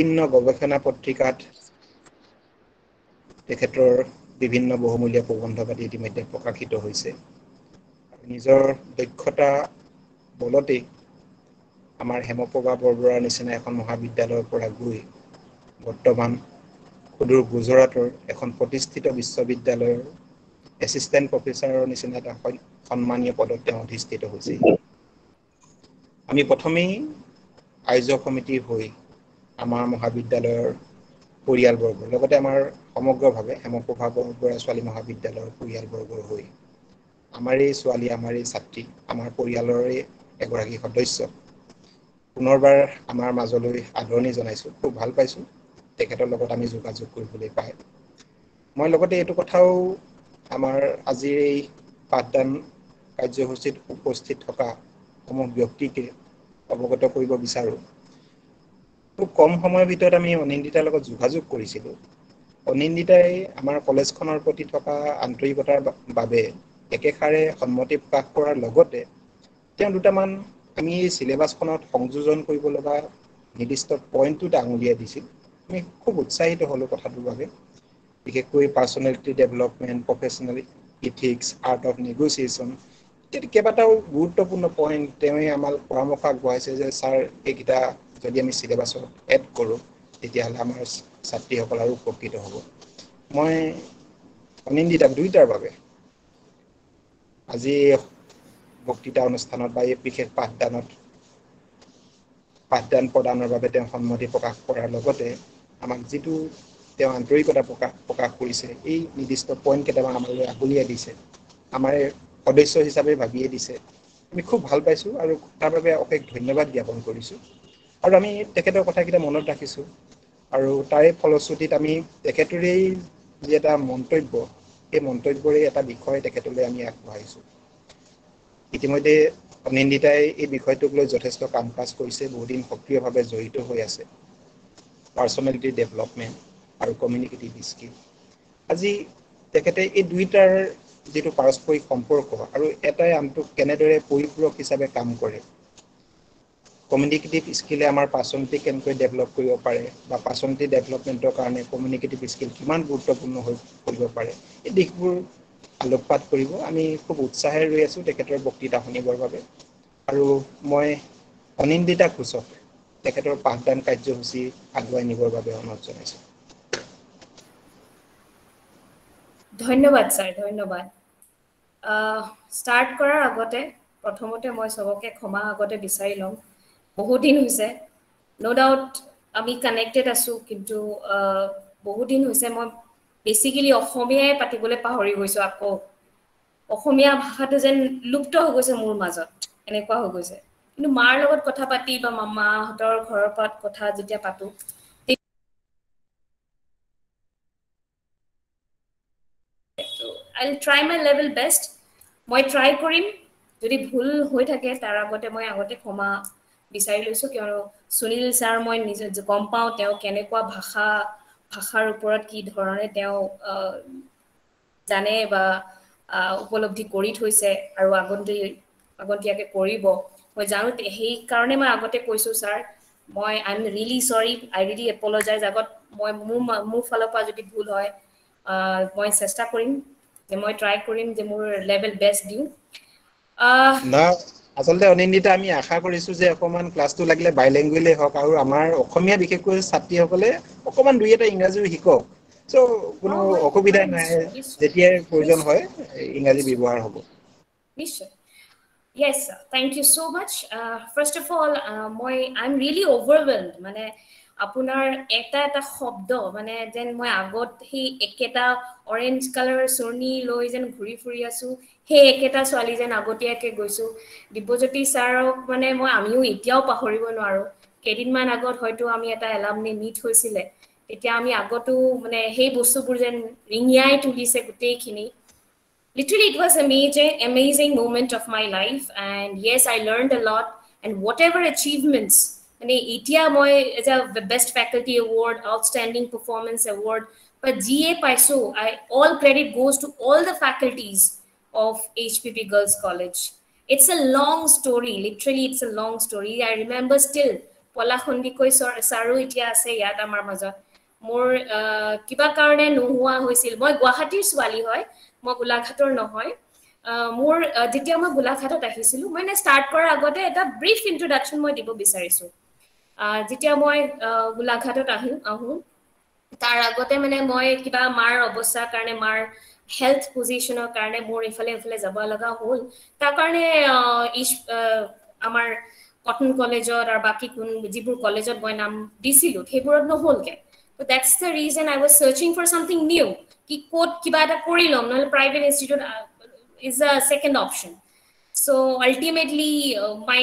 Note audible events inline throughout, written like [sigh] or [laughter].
বিভিন্ন গৱেষণা পত্ৰিকাত তেখেতৰ বিভিন্ন বহুমূলীয়া প্ৰবন্ধ পাতি ইতিমধ্যে প্ৰকাশিত হৈছে। নিজৰ দক্ষতা বলতেই আমাৰ হেমপ্ৰভা বৰবৰাৰ নিচিনা এখন মহাবিদ্যালয়ৰ পৰা গৈ বৰ্তমান সুদূৰ গুজৰাটৰ এখন প্ৰতিষ্ঠিত বিশ্ববিদ্যালয়ৰ এছিষ্টেণ্ট প্ৰফেচাৰৰ নিচিনা এটা সন্মানীয় পদত তেওঁ অধিষ্ঠিত হৈছে। আমি প্ৰথমেই আয়োজক সমিতি হৈ আমাৰ মহাবিদ্যালয়ৰ পৰিয়ালবৰ্গ লগতে আমাৰ সমগ্ৰভাৱে হেমপ্ৰভা বৰবৰা ছোৱালী মহাবিদ্যালয়ৰ পৰিয়ালবৰ্গৰ হৈ আমাৰ এই ছোৱালী আমাৰ এই ছাত্ৰী আমাৰ পৰিয়ালৰে এগৰাকী সদস্য। পুনৰবাৰ আমাৰ মাজলৈ আদৰণি জনাইছোঁ খুব ভাল পাইছোঁ তেখেতৰ লগত আমি যোগাযোগ কৰিবলৈ পাই। মই লগতে এইটো কথাও আমাৰ আজিৰ এই পাঠদান কাৰ্যসূচীত উপস্থিত থকা সমূহ ব্যক্তিকে অৱগত কৰিব বিচাৰোঁ। খুব কম সময়ৰ ভিতৰত আমি অনিন্দিতাৰ লগত যোগাযোগ কৰিছিলোঁ। অনিন্দিতাই আমাৰ কলেজখনৰ প্ৰতি থকা আন্তৰিকতাৰ বাবে একেষাৰে সন্মতি প্ৰকাশ কৰাৰ লগতে তেওঁ দুটামান আমি এই চিলেবাছখনত সংযোজন কৰিব লগা নিৰ্দিষ্ট পইণ্টটোত আঙুলিয়াই দিছিল। আমি খুব উৎসাহিত হ'লোঁ কথাটোৰ বাবে। বিশেষকৈ personality development professional ethics art of negotiation ইত্যাদি কেইবাটাও গুৰুত্বপূৰ্ণ পইণ্ট তেওঁৱে আমাক পৰামৰ্শ আগবঢ়াইছে যে ছাৰ এইকেইটা যদি আমি চিলেবাছত এড কৰোঁ তেতিয়াহ'লে আমাৰ ছাত্ৰীসকল আৰু উপকৃত হ'ব। মই অনিন্দিতা দুয়োটাৰ বাবে আজি বক্তৃতা অনুষ্ঠানত বা এই বিশেষ পাঠদানত পাঠদান প্ৰদানৰ বাবে তেওঁ সন্মতি প্ৰকাশ কৰাৰ লগতে আমাক যিটো তেওঁ আন্তৰিকতা প্ৰকাশ প্ৰকাশ কৰিছে এই নিৰ্দিষ্ট পইণ্ট কেইটামান আমালৈ আগুলিয়াই দিছে আমাৰ সদস্য হিচাপে ভাবিয়ে দিছে। আমি খুব ভাল পাইছোঁ আৰু তাৰ বাবে অশেষ ধন্যবাদ জ্ঞাপন কৰিছোঁ। আৰু আমি তেখেতৰ কথাকেইটা মনত ৰাখিছোঁ। আৰু তাৰে ফলশ্ৰুতিত আমি তেখেতৰেই যি এটা মন্তব্য সেই মন্তব্যৰে এটা বিষয় তেখেতলৈ আমি আগবঢ়াইছোঁ। ইতিমধ্যে অনিন্দিতাই এই বিষয়টোক লৈ যথেষ্ট কাম কাজ কৰিছে বহুদিন সক্ৰিয়ভাৱে জড়িত হৈ আছে। পাৰ্চনেলিটি ডেভেলপমেণ্ট আৰু কমিউনিকেটিভ স্কিল। আজি তেখেতে এই দুইটাৰ যিটো পাৰস্পৰিক সম্পৰ্ক আৰু এটাই আনটোক কেনেদৰে পৰিপূৰক হিচাপে কাম কৰে কমিউনিকেটিভ স্কিলে আমাৰ পাৰ্চনেলিটি কেনেকৈ ডেভেলপ কৰিব পাৰে বা পাৰ্চনেলিটি ডেভেলপমেণ্টৰ কাৰণে কমিউনিকেটিভ স্কিল কিমান গুৰুত্বপূৰ্ণ হৈ কৰিব পাৰে এই দিশবোৰ আলোকপাত কৰিব। আমি খুব উৎসাহেৰে ৰৈ আছোঁ তেখেতৰ বক্তৃতা শুনিবৰ বাবে। আৰু মই অনিন্দিতা কোচক তেখেতৰ পাঠদান কাৰ্যসূচী আগুৱাই নিবৰ বাবে অনুৰোধ জনাইছোঁ। ধন্যবাদ ছাৰ ধন্যবাদ। ষ্টাৰ্ট কৰাৰ আগতে প্ৰথমতে মই চবকে ক্ষমা আগতে বিচাৰি ল'ম। বহুত দিন হৈছে। ন' ডাউট আমি কানেক্টেড আছোঁ কিন্তু বহুত দিন হৈছে মই বেচিকেলি অসমীয়াই পাতিবলৈ পাহৰি গৈছোঁ আকৌ। অসমীয়া ভাষাটো যেন লুপ্ত হৈ গৈছে মোৰ মাজত এনেকুৱা হৈ গৈছে। কিন্তু মাৰ লগত কথা পাতি বা মামাহঁতৰ ঘৰৰ পৰা কথা যেতিয়া পাতোঁ I try my level best মই ট্ৰাই কৰিম যদি ভুল হৈ থাকে তাৰ আগতে মই আগতে ক্ষমা বিচাৰি লৈছোঁ কিয়নো সুনীল ছাৰ মই নিজে গম পাওঁ তেওঁ কেনেকুৱা ভাষা ভাষাৰ ওপৰত কি ধৰণে তেওঁ জানে বা উপলব্ধি কৰি থৈছে আৰু আগন্তি আগতীয়াকৈ কৰিব। মই জানো সেইকাৰণে মই আগতে কৈছোঁ ছাৰ মই আই এম ৰিয়েলি চৰি আই ৰিয়েলি এপলজাইজ আগত মই মোৰ মোৰ ফালৰ পৰা যদি ভুল হয় মই চেষ্টা কৰিম যে মই ট্ৰাই কৰিম যে মোৰ লেভেল বেষ্ট দিওঁ। আচলতে অনিন্দিতা আমি আশা কৰিছো যে অকণমান ক্লাছটো লাগিলে বাইলেংগুৱেলে হওক আৰু আমাৰ অসমীয়া বিশেষকৈ ছাত্ৰীসকলে অকণমান দুই এটা ইংৰাজীও শিকক। চ' কোনো অসুবিধা নাই যেতিয়াই প্ৰয়োজন হয় ইংৰাজী ব্যৱহাৰ হ'ব। নিশ্চয়। Yes thank you so' much first of all মই আই এম ৰিয়েলি অভাৰৱেলড মানে আপোনাৰ এটা এটা শব্দ মানে যেন মই আগত সেই একেটা অৰেঞ্জ কালাৰ চৰ্ণি লৈ যেন ঘূৰি ফুৰি আছোঁ সেই একেটা ছোৱালী যেন আগতীয়াকৈ গৈছোঁ। দিব্যজ্যোতি ছাৰক মানে মই আমিও এতিয়াও পাহৰিব নোৱাৰোঁ। কেইদিনমান আগত হয়তো আমি এটা এলামনি মিট হৈছিলে। তেতিয়া আমি আগতো মানে সেই বস্তুবোৰ যেন ৰিঙিয়াই তুলিছে গোটেইখিনি। Literally it was amazing amazing moment of my life and yes i learned a lot and whatever achievements মানে এতিয়া মই as a best faculty award outstanding performance award বা যিয়ে পাইছোঁ I all credit goes to all the faculties of H P P girls college it's a long story literally it's a long story I remember still Palash Sandikoi ছাৰো এতিয়া আছে ইয়াত আমাৰ মাজত মোৰ কিবা কাৰণে নোহোৱা হৈছিল মই গুৱাহাটীৰ ছোৱালী হয় মই গোলাঘাটৰ নহয় মোৰ যেতিয়া মই গোলাঘাটত আহিছিলোঁ মই এনে ষ্টাৰ্ট কৰাৰ আগতে এটা ব্ৰিফ ইণ্ট্ৰডাকশ্যন মই দিব বিচাৰিছোঁ যেতিয়া মই গোলাঘাটত আহিম আহোঁ তাৰ আগতে মানে মই কিবা মাৰ অৱস্থাৰ কাৰণে মাৰ হেল্থ পজিশ্যনৰ কাৰণে মোৰ ইফালে ইফালে যাব লগা হ'ল। তাৰ কাৰণে আমাৰ কটন কলেজত আৰু বাকী কোন যিবোৰ কলেজত মই নাম দিছিলোঁ সেইবোৰত নহ'লগৈ। ত' the reason I was searching for something new কি ক'ত কিবা এটা কৰি ল'ম নহ'লে private institute is a second option so' ultimately my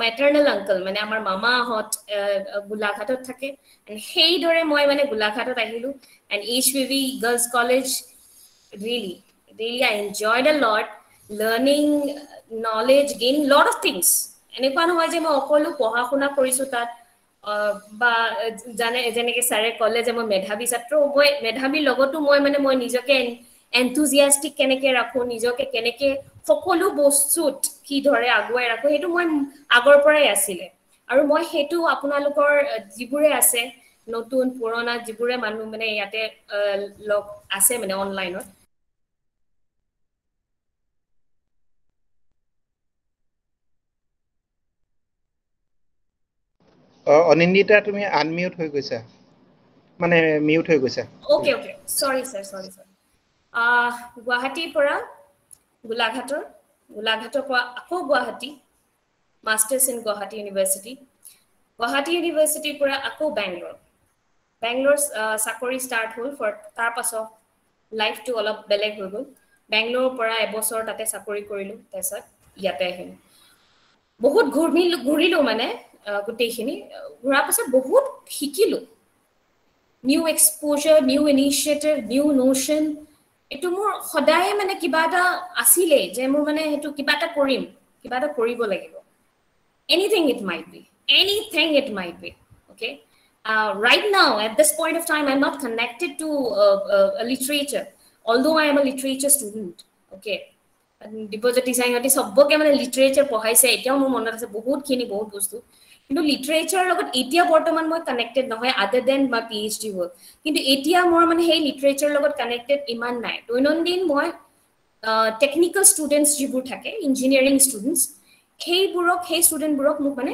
maternal uncle মানে আমাৰ মামাহঁত গোলাঘাটত থাকে। সেইদৰে মই মানে গোলাঘাটত আহিলোঁ। And H B V girls college really really I enjoyed a lot learning knowledge gain lot of things এনেকুৱা নহয় যে মই অকলো পঢ়া শুনা কৰিছোঁ তাত বা জানে যেনেকে ছাৰে ক'লে যে মই মেধাৱী ছাত্ৰ মই মেধাৱীৰ লগতো মই মানে মই নিজকে এনথুজিয়াষ্টিক কেনেকে ৰাখো নিজকে কেনেকে সকলো বস্তুত কি ধৰে আগুৱাই ৰাখো সেইটো মই আগৰ পৰাই আছিলে। আৰু মই সেইটো আপোনালোকৰ যিবোৰে আছে নতুন পুৰণা যিবোৰে মানুহ মানে ইয়াতে লগ আছে মানে অনলাইনত অনিন্দিতা তুমি আনমিউট হৈ গৈছা। মানে মিউট হৈ গৈছা। Okay okay sorry sir sorry sir গুৱাহাটীৰ পৰা গোলাঘাটৰ গোলাঘাটৰ পৰা আকৌ Guwahati masters in Guwahati university Guwahati ইউনিভাৰ্চিটিৰ পৰা আকৌ বেংগলোৰ বেংগলোৰ চাকৰি ষ্টাৰ্ট হ'ল ফৰ তাৰপাছত লাইফটো অলপ বেলেগ হৈ গ'ল। বেংগলোৰৰ পৰা এবছৰ তাতে চাকৰি কৰিলোঁ তাৰপিছত ইয়াতে আহিলোঁ। বহুত ঘূৰিলোঁ ঘূৰিলোঁ মানে। গোটেইখিনি ঘূৰাৰ পাছত বহুত শিকিলোঁ। New exposure new initiative new notion এইটো মোৰ সদায় মানে কিবা এটা আছিলে যে মোৰ মানে সেইটো কিবা এটা কৰিম কিবা এটা কৰিব লাগিব। Anything it might be anything it might be okay right now at this point of time I am not connected to literature although I am a literature student okay Dibyajyoti চাইহঁতি চবকে মানে লিটাৰেচাৰ পঢ়াইছে এতিয়াও মোৰ মনত আছে বহুতখিনি বহুত বস্তু। কিন্তু লিটাৰেচাৰৰ লগত এতিয়া বৰ্তমান মই কানেক্টেড নহয় other than my P H D work কিন্তু এতিয়া মোৰ মানে সেই লিটাৰেচাৰৰ লগত কানেক্টেড ইমান নাই। দৈনন্দিন মই টেকনিকেল ষ্টুডেণ্টছ যিবোৰ থাকে ইঞ্জিনিয়াৰিং ষ্টুডেণ্টছ সেইবোৰক সেই ষ্টুডেণ্টবোৰক মোক মানে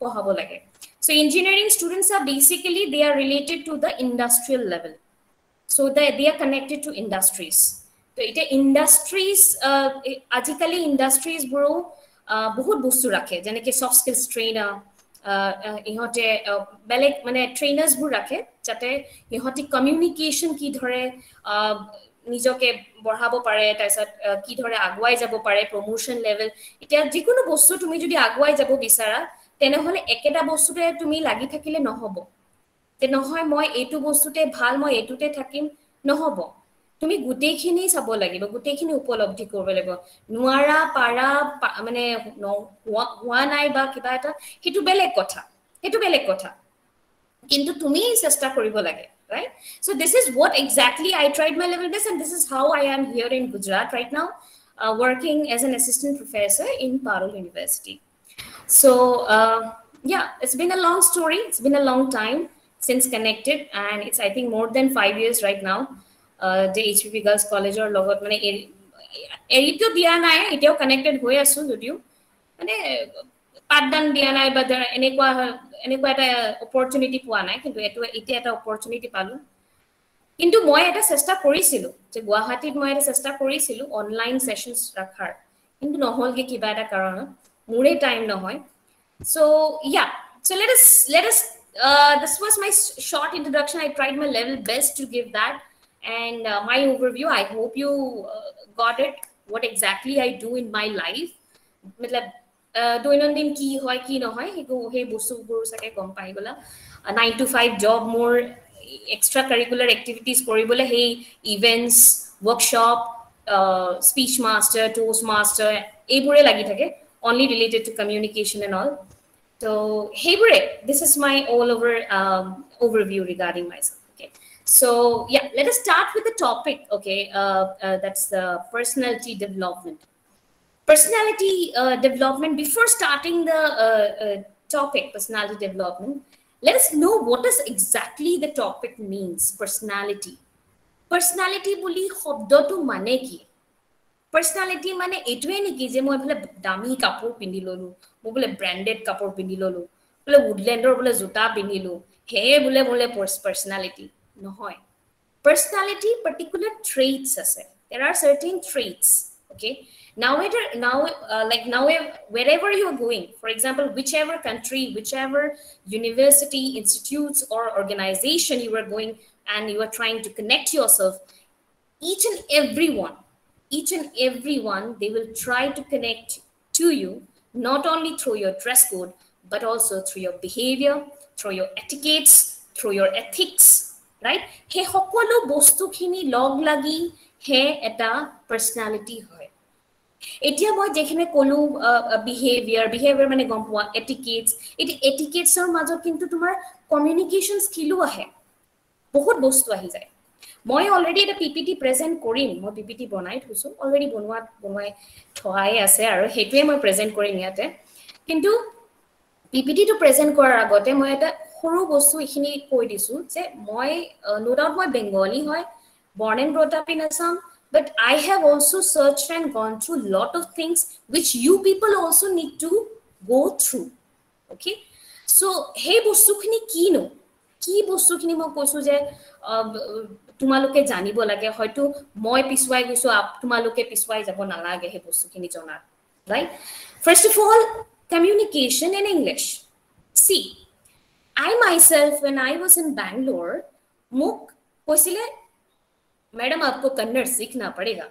পঢ়াব লাগে। So' engineering students are basically they are related to the industrial level so' they they are connected to industries ত' এতিয়া ইণ্ডাষ্ট্ৰিজ আজিকালি ইণ্ডাষ্ট্ৰিজবোৰো বহুত বস্তু ৰাখে। যেনেকৈ ছফ্ট স্কিলছ ট্ৰেইনাৰ ইহঁতে বেলেগ মানে ট্ৰেইনাৰ্ছবোৰ ৰাখে যাতে সিহঁতি কমিউনিকেশ্যন কি ধৰে নিজকে বঢ়াব পাৰে তাৰপিছত কি ধৰে আগুৱাই যাব পাৰে প্ৰমোশ্যন লেভেল এতিয়া যিকোনো বস্তু তুমি যদি আগুৱাই যাব বিচাৰা তেনেহ'লে একেটা বস্তুতে তুমি লাগি থাকিলে নহ'ব। নহয় মই এইটো বস্তুতে ভাল মই এইটোতে থাকিম নহ'ব। তুমি গোটেইখিনি চাব লাগিব গোটেইখিনি উপলব্ধি কৰিব লাগিব নোৱাৰা পাৰা মানে হোৱা নাই বা কিবা এটা সেইটো বেলেগ কথা সেইটো বেলেগ কথা কিন্তু তুমি চেষ্টা কৰিব লাগে right so this is what exactly i tried my level best and this is how i am here in gujarat right now uh, working as an assistant professor in parul university so uh, yeah it's been a long story it's been a long time since connected and it's i think more than five years right now যে H P P girls কলেজৰ লগত মানে এৰিটো দিয়া নাই এতিয়াও connected হৈ আছো যদিও। মানে পাঠদান দিয়া নাই বা এনেকুৱা এনেকুৱা এটা অপৰচুনিটি পোৱা নাই কিন্তু এইটো এতিয়া এটা অপৰচুনিটি পালো। কিন্তু মই এটা চেষ্টা কৰিছিলো যে গুৱাহাটীত মই এটা চেষ্টা কৰিছিলো অনলাইন ছেশ্যনছ ৰখাৰ। কিন্তু নহ'লগে কিবা এটা কাৰণত মোৰেই টাইম নহয়। So' yeah so' let us let us this was my short introduction I tried my level best to give that and uh, my overview i hope you uh, got it what exactly i do in my life matlab দৈনন্দিন কি হয় কি নহয় সেইটো সেই বস্তুবোৰ চাগে গম পাই গ'লা নাইন টু ফাইভ জব মোৰ এক্সট্ৰা কাৰিকুলাৰ এক্টিভিটিজ কৰিবলৈ সেই events workshop speech master toast master এইবোৰে লাগি থাকে only related to communication and all ত' সেইবোৰে this is my all over overview regarding myself So yeah, let us start with the topic. Okay, uh, uh, that's the personality development. Personality uh, development. Before starting the topic, personality development, let us know what does exactly the topic means, personality. Personality বুলি শব্দটো মানে কি personality মানে এইটোৱে নেকি যে মই বোলে দামী কাপোৰ পিন্ধি ললো মই বোলে ব্ৰেণ্ডেড কাপোৰ পিন্ধি ললো বোলে উডলেণ্ডৰ বোলে জোতা পিন্ধিলো সেয়ে বোলে বোলে পাৰ্চনেলিটি নহয় পাৰ্চনেলিটি পাৰ্টিকুলাৰ ট্ৰেইটছ আছে there are certain traits okay now whether now uh, like now wherever you're going for example whichever country whichever university institutes or organization you are going and you are trying to connect yourself each and everyone each and everyone they will try to connect to you not only through your dress code but also through your behavior through your etiquettes through your ethics right? he সকলো বস্তুখিনি লগ লাগি হে এটা personality হয়। এতিয়া মই যিখিনি ক'লো বিহেভিয়াৰ বিহেভিয়াৰ মানে গম পোৱা এটিকেটছ এতিয়া এটিকেটছৰ মাজত কিন্তু তোমাৰ কমিউনিকেশ্যন স্কিলো আহে। বহুত বস্তু আহি যায়। মই অলৰেডি এটা পি পি টি প্ৰেজেণ্ট কৰিম মই পি পি টি বনাই থৈছোঁ অলৰেডি বনোৱাত বনোৱাই থোৱাই আছে আৰু সেইটোৱে মই প্ৰেজেণ্ট কৰিম ইয়াতে। কিন্তু পি পি টিটো প্ৰেজেণ্ট কৰাৰ আগতে মই এটা সৰু বস্তু এইখিনি কৈ দিছোঁ যে মই নো ডাউট মই বেংগলী হয় born and brought up in Assam i have also searched and gone through a lot of things which you people also need to go through okay? So hey বস্তুখিনি কিনো? কি বস্তুখিনি মই কৈছো যে তোমালোকে জানিব লাগে হয়তো মই পিছুৱাই গৈছো তোমালোকে পিছুৱাই যাব নালাগে সেই বস্তুখিনি জনাত right first of all communication in English see I myself when I was in Bangalore মোক কৈছিলে मैडम आपको कन्नड़ सीखना पड़ेगा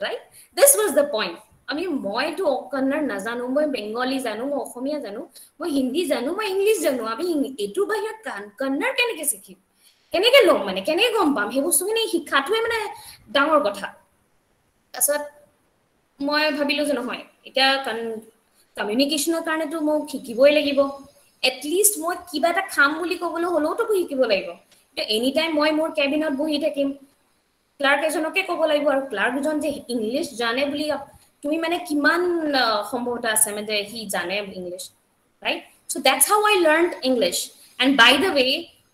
right this was the point আমি মইতো কন্নড় নাজানো মই বেংগলী জানো মই অসমীয়া জানো মই হিন্দী জানো মই ইংলিছ জানো আমি এইটোৰ বাহিৰত কন্নড় কেনেকে শিকিম কেনেকে ল'ম মানে কেনেকে গম পাম সেই বস্তুখিনি শিক্ষাটোৱে মানে ডাঙৰ কথা তাৰপিছত মই ভাবিলো যে নহয় এতিয়া কমিউনিকেশ্যনৰ কাৰণেতো মোক শিকিবই লাগিব এটলিষ্ট মই কিবা এটা খাম বুলি ক'বলৈ হ'লেওতো শিকিব লাগিব এতিয়া এনি টাইম মই মোৰ কেবিনত বহি থাকিম ক্লাৰ্ক এজনকে ক'ব লাগিব আৰু ক্লাৰ্কজন যে ইংলিছ জানে বুলি তুমি মানে কিমান সম্ভৱতা আছে মানে সি জানে English right so' that's how I learn English and by the way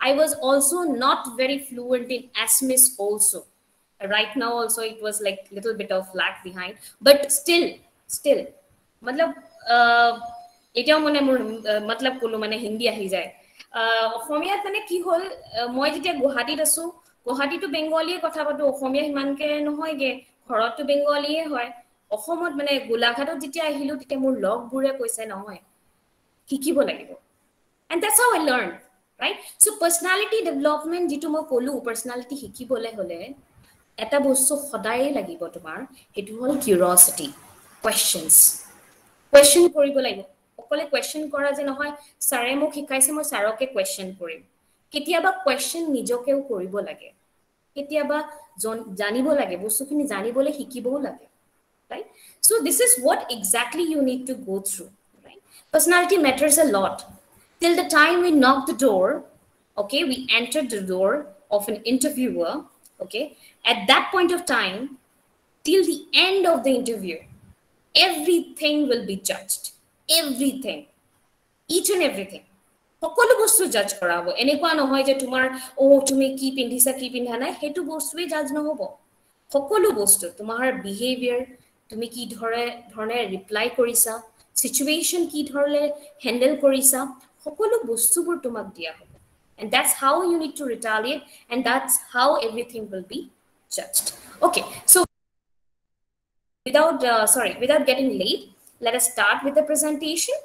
I was also' not very fluent in Assamese also' right now also it was like little bit of lag behind but still still matlab এতিয়াও মানে মোৰ মতলব ক'লো মানে হিন্দী আহি যায়। অসমীয়াত মানে কি হ'ল মই যেতিয়া গুৱাহাটীত আছো গুৱাহাটীতো বেংগলীয়ে কথা পাতো অসমীয়া সিমানকে নহয়গে ঘৰততো বেংগলীয়ে হয়। অসমত মানে গোলাঘাটত যেতিয়া আহিলো তেতিয়া মোৰ লগবোৰে কৈছে নহয় শিকিব লাগিব। And that's how I learn right so' personality development যিটো মই ক'লো পাৰ্চনেলিটি শিকিবলৈ হ'লে এটা বস্তু সদায়ে লাগিব তোমাৰ সেইটো হ'ল কিউৰচিটি কুৱেশ্যনছ কুৱেশ্যন কৰিব লাগিব। অকলে কুৱেশ্যন কৰা যে নহয় ছাৰে মোক শিকাইছে মই ছাৰকে কুৱেশ্যন কৰিম কেতিয়াবা কুৱেশ্যন নিজকেও কৰিব লাগে কেতিয়াবা জানিব লাগে বস্তুখিনি জানিবলৈ শিকিবও লাগে right so this is what exactly you need to go through right personality matters a lot till the time we knock the door okay we enter the door of an interviewer okay at that point of time till the end of the interview everything will be judged everything each and everything সকলো বস্তু জাজ কৰা হ'ব এনেকুৱা নহয় যে তোমাৰ অ' তুমি কি পিন্ধিছা কি পিন্ধা নাই সেইটো বস্তুৱে জাজ নহ'ব সকলো বস্তু তোমাৰ বিহেভিয়াৰ তুমি কি ধৰে ধৰণে ৰিপ্লাই কৰিছা চিটুৱেশ্যন কি ধৰণে হেণ্ডেল কৰিছা সকলো বস্তুবোৰ তোমাক দিয়া হ'ব and that's how you need to retaliate and that's how everything will be judged okay so' without uh, sorry without getting late let us start with the presentation.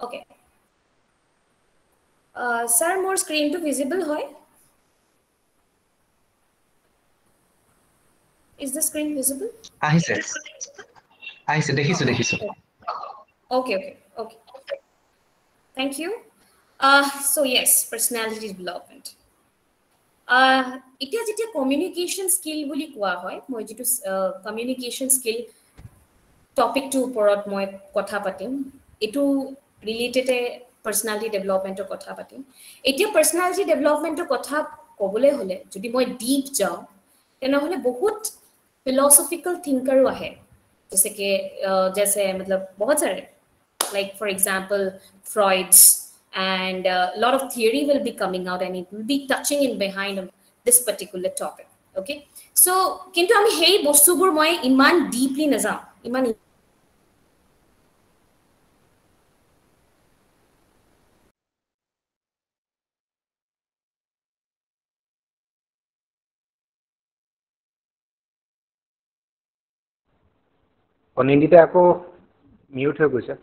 Okay. Uh, sir, more screen to visible hoy? Is the screen visible? Ah, sir. Ah, sir. Dekhi, Okay, okay, okay. thank you. Uh, so yes, personality development. এতিয়া যেতিয়া communication skill বুলি কোৱা হয় মই যিটো communication skill টপিকটোৰ ওপৰত মই কথা পাতিম এইটো ৰিলেটেডে পাৰ্চনেলিটি ডেভেলপমেণ্টৰ কথা পাতিম এতিয়া পাৰ্চনেলিটি ডেভেলপমেণ্টৰ কথা ক'বলৈ হ'লে যদি মই ডিপ যাওঁ তেনেহ'লে বহুত ফিলচফিকেল থিংকাৰো আহে যেনেকৈ যে মতলব বহুত চাৰে like for example freud's and a uh, lot of theory will be coming out and it will be touching in behind this particular topic okay so কিন্তু আমি সেই বস্তুবোৰ মই ইমান ডিপলি নাযাওঁ ইমান অনিন্দিতা আকৌ মিউট হৈ গৈছে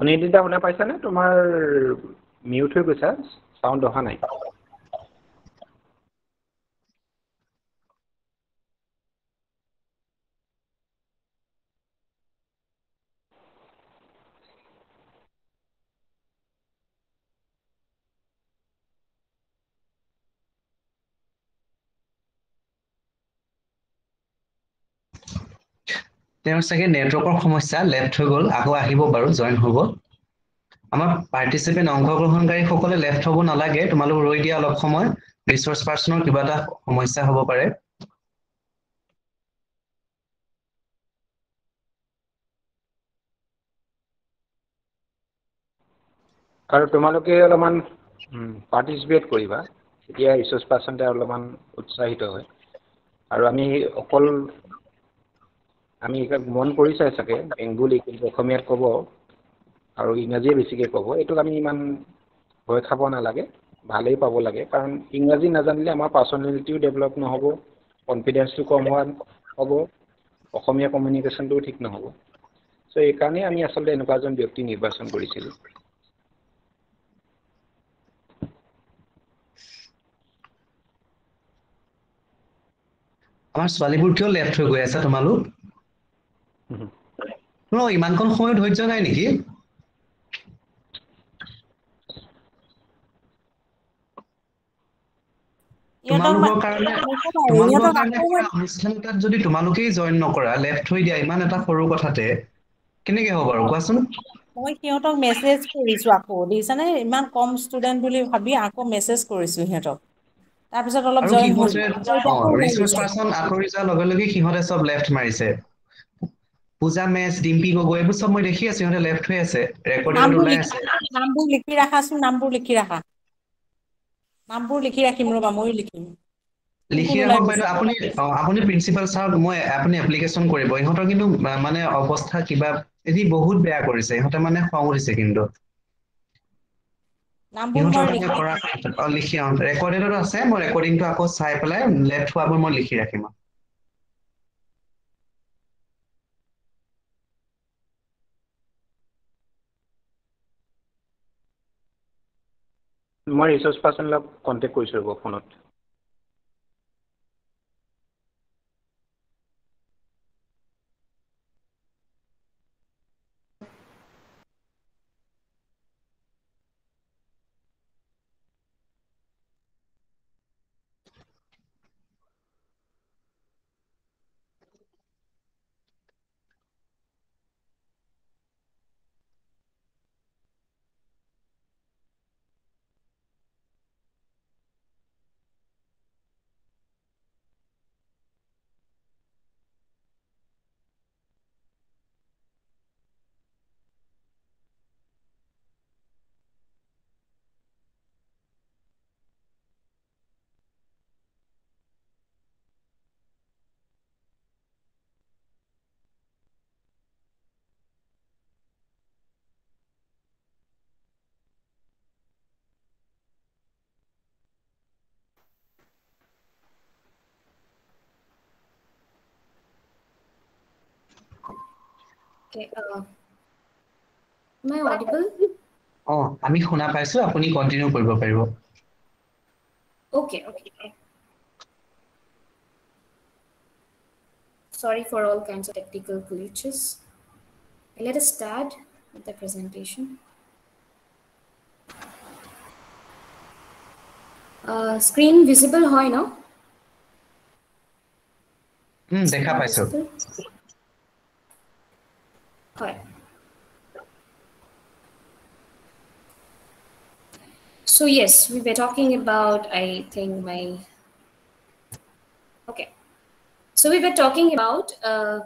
অনিন্দিতা শুনা পাইছানে? তোমাৰ মিউট হৈ গৈছা চাউণ্ড অহা নাই। তেওঁৰ চাগে নেটৱৰ্কৰ সমস্যা লেফ্ট হৈ গ'ল আকৌ আহিব বাৰু জইন হ'ব। আমাৰ পাৰ্টিচিপেণ্ট অংশগ্ৰহণকাৰীসকলে লেফ্ট হ'ব নালাগে তোমালোক ৰৈ দিয়া অলপ সময় ৰিচৰ্চ পাৰ্চনৰ কিবা এটা সমস্যা হ'ব পাৰে। আৰু তোমালোকে অলপমান পাৰ্টিচিপেট কৰিবা। তেতিয়া ৰিচৰ্চ পাৰ্চনতে অলপমান উৎসাহিত হয়। আৰু আমি অকল আমি মন কৰিছে চাগে বেংগলী কিন্তু অসমীয়াত ক'ব আৰু ইংৰাজীয়ে বেছিকৈ ক'ব। এইটোক আমি ইমান ভয় খাব নালাগে ভালেই পাব লাগে। কাৰণ ইংৰাজী নাজানিলে আমাৰ পাৰ্চনেলিটিও ডেভেলপ নহ'ব কনফিডেন্সটো কম হোৱা হ'ব অসমীয়া কমিউনিকেশ্যনটোও ঠিক নহ'ব। চ' এইকাৰণেই আমি আচলতে এনেকুৱা এজন ব্যক্তি নিৰ্বাচন কৰিছিলোঁ। আমাৰ ছোৱালীবোৰ কিয় লেফ্ট হৈ গৈ আছে তোমালোক? ইমানকণ সময় ধৈৰ্য নাই নেকি? তোমালোকৰ কাৰণে তোমালোকৰ কাৰণে অনুষ্ঠান এটাত যদি তোমালোকেই জইন নকৰা লেফ্ট হৈ দিয়া ইমান এটা সৰু কথাতে কেনেকে হ'ব বাৰু? কোৱাচোন। মই সিহঁতক মেছেজ কৰিছো আকৌ দেখিছানে? ইমান কম ষ্টুডেণ্ট বুলি ভাবি আকৌ মেছেজ কৰিছো সিহঁতক। তাৰপিছত অলপ জইন যোৱাৰ লগে লগে সিহঁতে চব লেফ্ট মাৰিছে। পূজা মেচ ডিম্পি গগৈ এইবোৰ চব মই দেখি আছো সিহঁতে লেফ্ট হৈ আছে। ৰেকৰ্ডিঙত ওলাই আছে। নামবোৰ লিখি ৰাখাচোন নামবোৰ লিখি ৰাখা। নামবোৰ লিখি ৰাখিম ৰ'বা ময়ো লিখিম। লিখি ৰাখক বাইদেউ আপুনি আপুনি প্ৰিন্সিপাল ছাৰক মই আপুনি এপ্লিকেশ্যন কৰিব। ইহঁতৰ কিন্তু মানে অৱস্থা কিবা এটি বহুত বেয়া কৰিছে। ইহঁতে মানে খং উঠিছে কিন্তু। লিখি ৰেকৰ্ডেডত আছে মই ৰেকৰ্ডিংটো আকৌ চাই পেলাই লেফ্ট হোৱাবোৰ মই লিখি ৰাখিম। মই ৰিচৰ্চ পাৰ্চনৰ কণ্টেক্ট কৰিছোঁ ৰ'ব ফোনত মই অডিবল অ আমি শুনা পাইছো আপুনি কন্টিনিউ কৰিব পাৰিব। Okay okay sorry for all kinds of technical glitches let us start with the presentation screen visible হয় ন? দেখা পাইছো। Visible? হয় So yes, we were talking about, I think my, okay. So we were talking about, uh,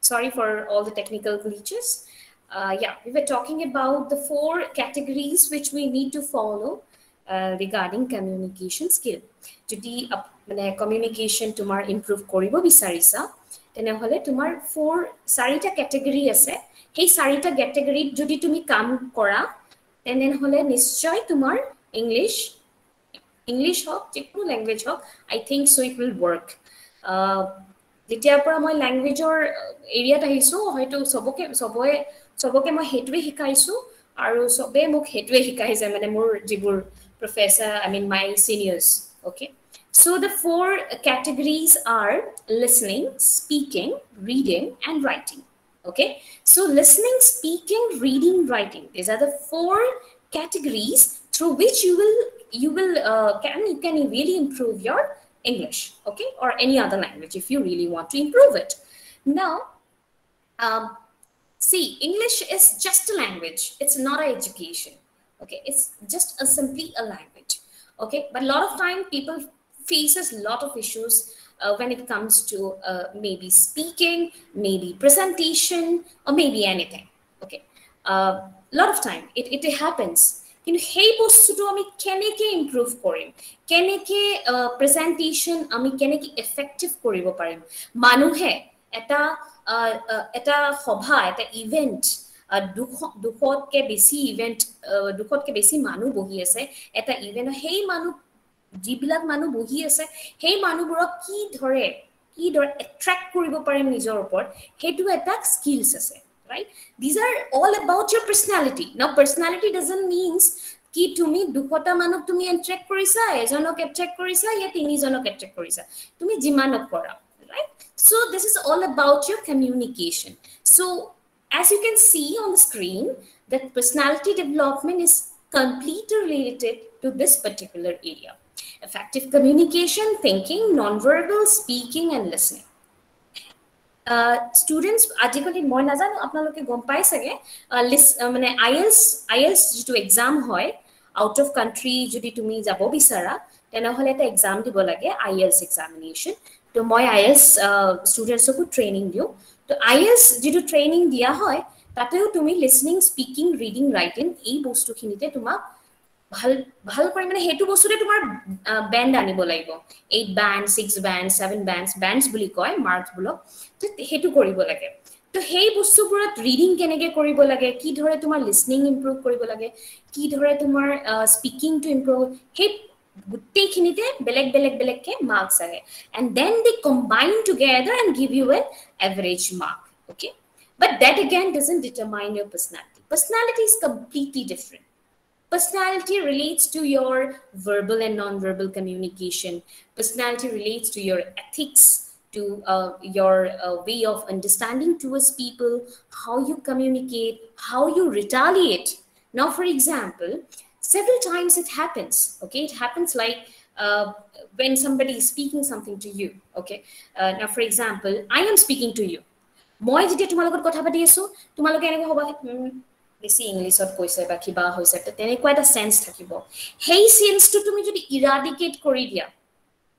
sorry for all the technical glitches. Uh, yeah, we were talking about the four categories which we need to follow uh, regarding communication skill. যদি up- মানে communication তোমাৰ improve কৰিব বিচাৰিছা তেনেহ'লে তোমাৰ four চাৰিটা category আছে। সেই চাৰিটা কেটেগৰীত যদি তুমি কাম কৰা তেনেহ'লে নিশ্চয় তোমাৰ ইংলিছ ইংলিছ হওক যিকোনো লেংগুৱেজ হওক I think so' it will work যেতিয়াৰ পৰা মই লেংগুৱেজৰ এৰিয়াত আহিছোঁ হয়তো চবকে চবৰে চবকে মই সেইটোৱে শিকাইছোঁ আৰু চবেই মোক সেইটোৱে শিকাইছে মানে মোৰ যিবোৰ professor I mean my seniors okay So the four categories are listening, speaking, reading, and writing. Okay, so listening, speaking, reading, writing. These are the four categories through which you will you will uh, can you can really improve your English. Okay, or any other language if you really want to improve it. Now, um, see, English is just a language. It's not an education. Okay, it's just a simply a language okay but a lot of time people faces a lot of issues uh, when it comes to uh, maybe speaking maybe presentation or maybe anything okay a uh, lot of time it, it happens কিন্তু সেই বস্তুটো আমি কেনেকৈ improve কৰিম কেনেকৈ presentation আমি কেনেকৈ effective কৰিব পাৰিম মানুহে এটা আহ, আহ, এটা সভা এটা ইভেণ্ট দুশ দুশতকৈ বেছি ইভেণ্ট দুশতকৈ বেছি মানুহ বহি আছে এটা ইভেণ্ট সেই মানুহ যিবিলাক মানুহ বহি আছে সেই মানুহবোৰক কি ধৰে কি ধৰে এট্ৰেক্ট কৰিব পাৰিম নিজৰ ওপৰত সেইটো এটা স্কিলছ আছে right these are all about your personality no personality doesn't means কি তুমি দুশটা মানুহ তুমি এট্ৰেক্ট কৰিছা এজনক এট্ৰেক্ট কৰিছা ইয়াত তিনিজনক এট্ৰেক্ট কৰিছা? তুমি যিমানক কৰা right so' this is all about your communication so' as you can see on screen that personality development is complete related to this particular area effective communication thinking nonverbal speaking and listening. Students আজিকালি মই নাজানো আপোনালোকে গম পাই চাগে। মানে আই else আই else যিটো exam হয় আউট অফ কাণ্ট্ৰি যদি তুমি যাব বিচাৰা তেনেহ'লে এটা এক্সাম দিব লাগে আই এলছ এক্সামিনেশ্যন তো মই আই এলছ ষ্টুডেণ্টছকো ট্ৰেইনিং দিওঁ। তো আই এলছ যিটো ট্ৰেইনিং দিয়া হয় তাতেও তুমি লিচনিং স্পিকিং ৰিডিং ৰাইটিং এই বস্তুখিনিতে তোমাক ভাল ভাল কৰি মানে সেইটো বস্তুতে তোমাৰ বেণ্ড আনিব লাগিব eight band six band seven bands bands বুলি কয় মাৰ্কছবোৰক তো সেইটো কৰিব লাগে তো সেই বস্তুবোৰত ৰিডিং কেনেকৈ কৰিব লাগে কি ধৰে তোমাৰ লিচনিং ইম্প্ৰুভ কৰিব লাগে কি ধৰে তোমাৰ স্পিকিংটো ইম্প্ৰুভ সেই গোটেইখিনিতে বেলেগ বেলেগ বেলেগকে মাৰ্কছ আহে and then they combine together and give you an average mark okay but that again doesn't determine your personality personality is completely different personality relates to your verbal and non-verbal communication personality relates to your ethics to uh, your uh, way of understanding towards people how you communicate how you retaliate now for example several times it happens okay it happens like uh, when somebody is speaking something to you okay uh, now for example i am speaking to you মই যেতিয়া তোমাৰ লগত কথা পাতি আছো তোমালোকে এনেকৈ হ'ব বেছি ইংলিছত কৈছে বা কিবা হৈছে তেনেকুৱা এটা চেঞ্চ থাকিব। সেই চেঞ্চটো তুমি যদি ইৰাডিকেট কৰি দিয়া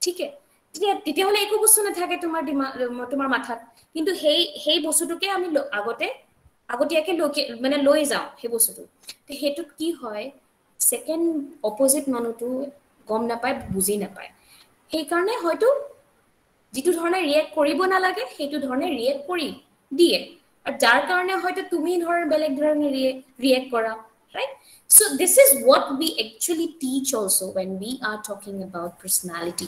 ঠিকে? তেতিয়া তেতিয়াহ'লে একো বস্তু নাথাকে তোমাৰ ডিমা তোমাৰ মাথাত। কিন্তু সেই সেই বস্তুটোকে আমি আগতে আগতীয়াকৈ লৈ মানে লৈ যাওঁ সেই বস্তুটো। সেইটোত কি হয় ছেকেণ্ড অপজিট মানুহটো গম নাপায় বুজি নাপায়। সেইকাৰণে হয়তো যিটো ধৰণে ৰিয়েক্ট কৰিব নালাগে সেইটো ধৰণে ৰিয়েক্ট কৰি দিয়ে। আৰু যাৰ কাৰণে হয়তো তুমি ধৰ বেলেগ ধৰণে ৰিয়েক্ট কৰা right so' this is what we actually teach also' when we are talking about personality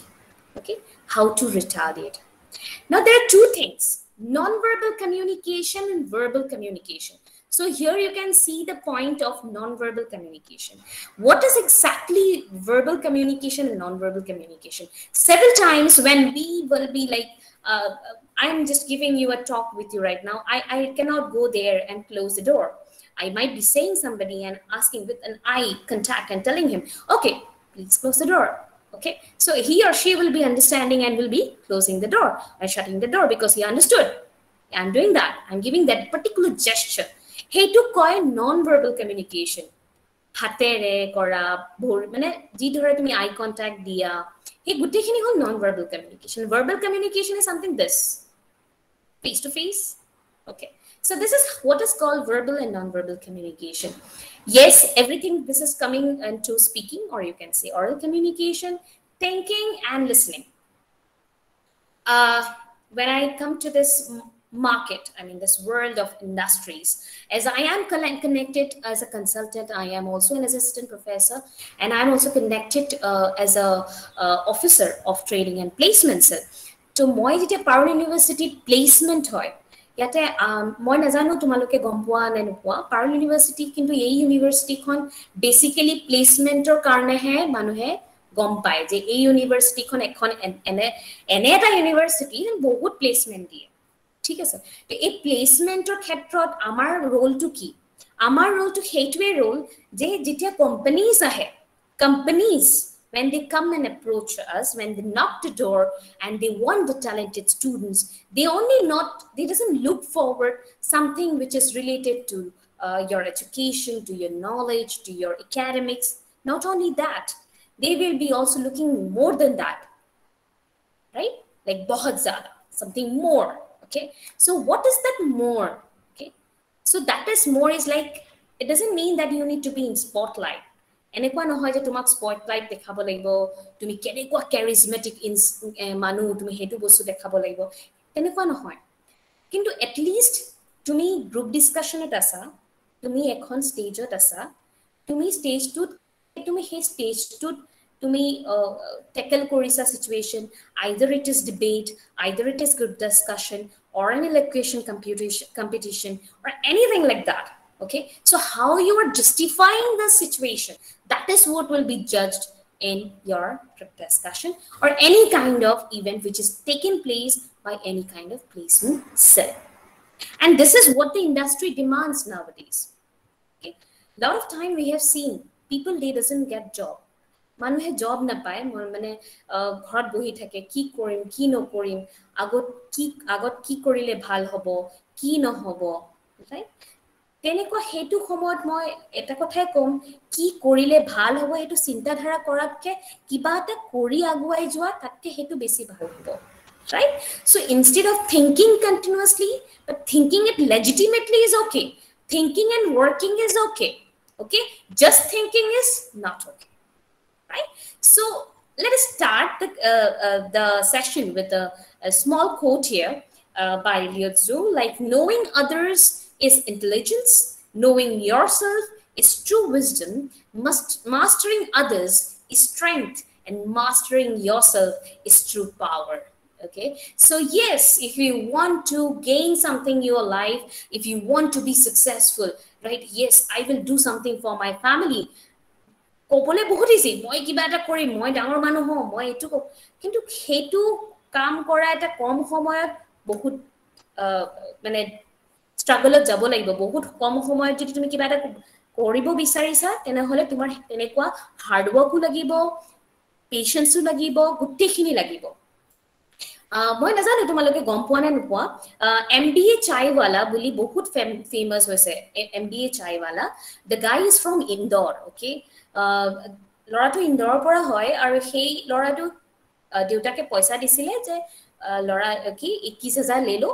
okay how to retaliate Now, there are two things non-verbal communication and verbal communication. So here you can see the point of non-verbal communication. What is exactly verbal communication and non-verbal communication? Several times when we will be like, uh, I'm just giving you a talk with you right now. I, I cannot go there and close the door. I might be saying somebody and asking with an eye contact and telling him, okay, please close the door. Okay, so he or she will be understanding and will be closing the door and shutting the door because he understood. I'm doing that. I'm giving that particular gesture. সেইটো কয় non verbal communication হাতেৰে কৰা ভৰি মানে যি ধৰে তুমি আই contact দিয়া সেই গোটেইখিনি হ'ল non verbal communication verbal communication is something this face to face okay. So this is what is called verbal and nonverbal communication. Yes everything this is coming into speaking or you can say oral communication thinking and listening. Uh, when i come to this market i mean this world of industries as i am connected as a consultant i am also an assistant professor and i'm also connected uh, as a uh, officer of training and placement to moi যেতিয়া পাৰুল ইউনিভাৰ্চিটিত placement হয় ইয়াতে মই নাজানো তোমালোকে গম পোৱা নে নোপোৱা পাৰুল ইউনিভাৰ্চিটি কিন্তু এই ইউনিভাৰ্চিটিখন বেচিকেলি প্লেচমেণ্টৰ কাৰণেহে মানুহে গম পায় যে এই ইউনিভাৰ্চিটিখন এখন এনে এনে এটা ইউনিভাৰ্চিটি বহুত প্লেচমেণ্ট দিয়ে। ঠিক আছে? এই প্লেচমেণ্টৰ ক্ষেত্ৰত আমাৰ ৰোলটো কি? আমাৰ ৰোলটো সেইটোৱে ৰোল যে যেতিয়া কোম্পানীজ আহে companies when they come and approach us when they knock the door and they want the talented students they only not they doesn't look forward something which is related to uh, your education to your knowledge to your academics. Not only that they will be also looking more than that right? Like zyada something more okay? So what is that more okay? So that is more is like it doesn't mean that you need to be in spotlight এনেকুৱা নহয় যে তোমাক spotlight দেখাব লাগিব তুমি কেনেকুৱা কেৰিজমেটিক inch মানুহ তুমি সেইটো বস্তু দেখাব লাগিব তেনেকুৱা নহয় কিন্তু এটলিষ্ট তুমি গ্ৰুপ ডিছকাশ্যনত আছা তুমি এখন ষ্টেজত আছা তুমি ষ্টেজটোত তুমি সেই ষ্টেজটোত তুমি টেকেল কৰিছা situation either it is debate either it is group discussion or an elocution competition or anything like that. Okay, so how you are justifying the situation, that is what will be judged in your discussion or any kind of event which is taken place by any kind of placement cell. And this is what the industry demands nowadays. Okay, a lot of time we have seen people they doesn't get job মানুহে job নাপায় মই মানে ঘৰত বহি থাকে কি কৰিম কি নকৰিম আগত কি আগত কি কৰিলে ভাল হ'ব কি নহ'ব তেনেকুৱা সেইটো সময়ত মই এটা কথাই ক'ম কি কৰিলে ভাল হ'ব সেইটো চিন্তাধাৰা কৰাতকে কিবা এটা কৰি আগুৱাই যোৱা তাতকে সেইটো বেছি ভাল হ'ব right so instead of thinking continuously but thinking it legitimately is okay thinking and working is okay okay just thinking is not okay right? So let us start the, uh, uh, the session with a, a, small quote here uh, by Liu Tzu, like knowing others is intelligence, knowing yourself is true wisdom, must, mastering others is strength, and mastering yourself is true power okay so yes if you want to gain something in your life if you want to be successful right yes i will do something for my family ক'বলৈ বহুত easy মই কিবা এটা কৰিম মই ডাঙৰ মানুহ হওঁ মই এইটো কিন্তু সেইটো কাম কৰা এটা কম সময়ত বহুত মানে ষ্ট্ৰাগলত যাব লাগিব। বহুত কম সময়ত যদি তুমি কিবা এটা কৰিব বিচাৰিছা তেনেহ'লে তোমাৰ তেনেকুৱা হাৰ্ডৱৰ্কো লাগিব পেচেঞ্চো লাগিব গোটেইখিনি লাগিব। মই নাজানো তোমালোকে গম পোৱা নে নোপোৱা এম বি এ চাইৱালা বুলি বহুত ফেমাছ হৈছে M B A Chaiwala the guy is from Indore okay ল'ৰাটো ইন্দোৰৰ পৰা হয় আৰু সেই ল'ৰাটো দেউতাকে পইচা দিছিলে যে ল'ৰা কি একৈছ হাজাৰ লেলো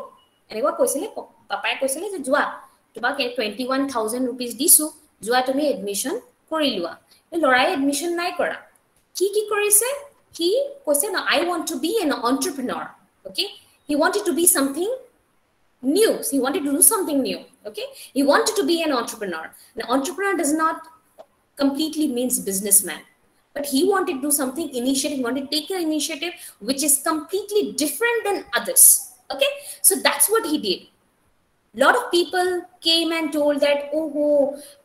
এনেকুৱা কৈছিলে। পাপাই কৈছিলে যে যোৱা তোমাক টুৱেণ্টি ওৱান থাউজেণ্ড ৰুপিজ দিছোঁ যোৱা তুমি এডমিশ্যন কৰি লোৱা ল'ৰাই এডমিশ্যন নাই কৰা কি কি কৰিছে সি কৈছে ন I want to be an entrepreneur okay he wanted to be something new. So he wanted to do something new. Okay. He wanted to be an entrepreneur. An entrepreneur does not completely means businessman but he wanted to do something initiative he wanted to take an initiative which is completely different than others okay so that's what he did lot of people came and told that oh ho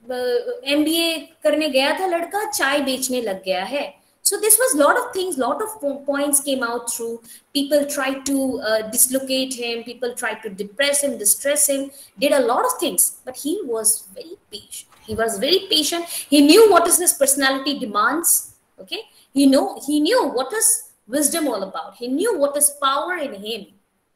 uh, mba karne gaya tha ladka chai bechne lag gaya hai. So this was lot of things lot of points came out through. People tried to uh, dislocate him people tried to depress him distress him did a lot of things. But he was very patient. He was very patient. He knew what is his personality demands okay? He know he knew what is wisdom all about. He knew what is power in him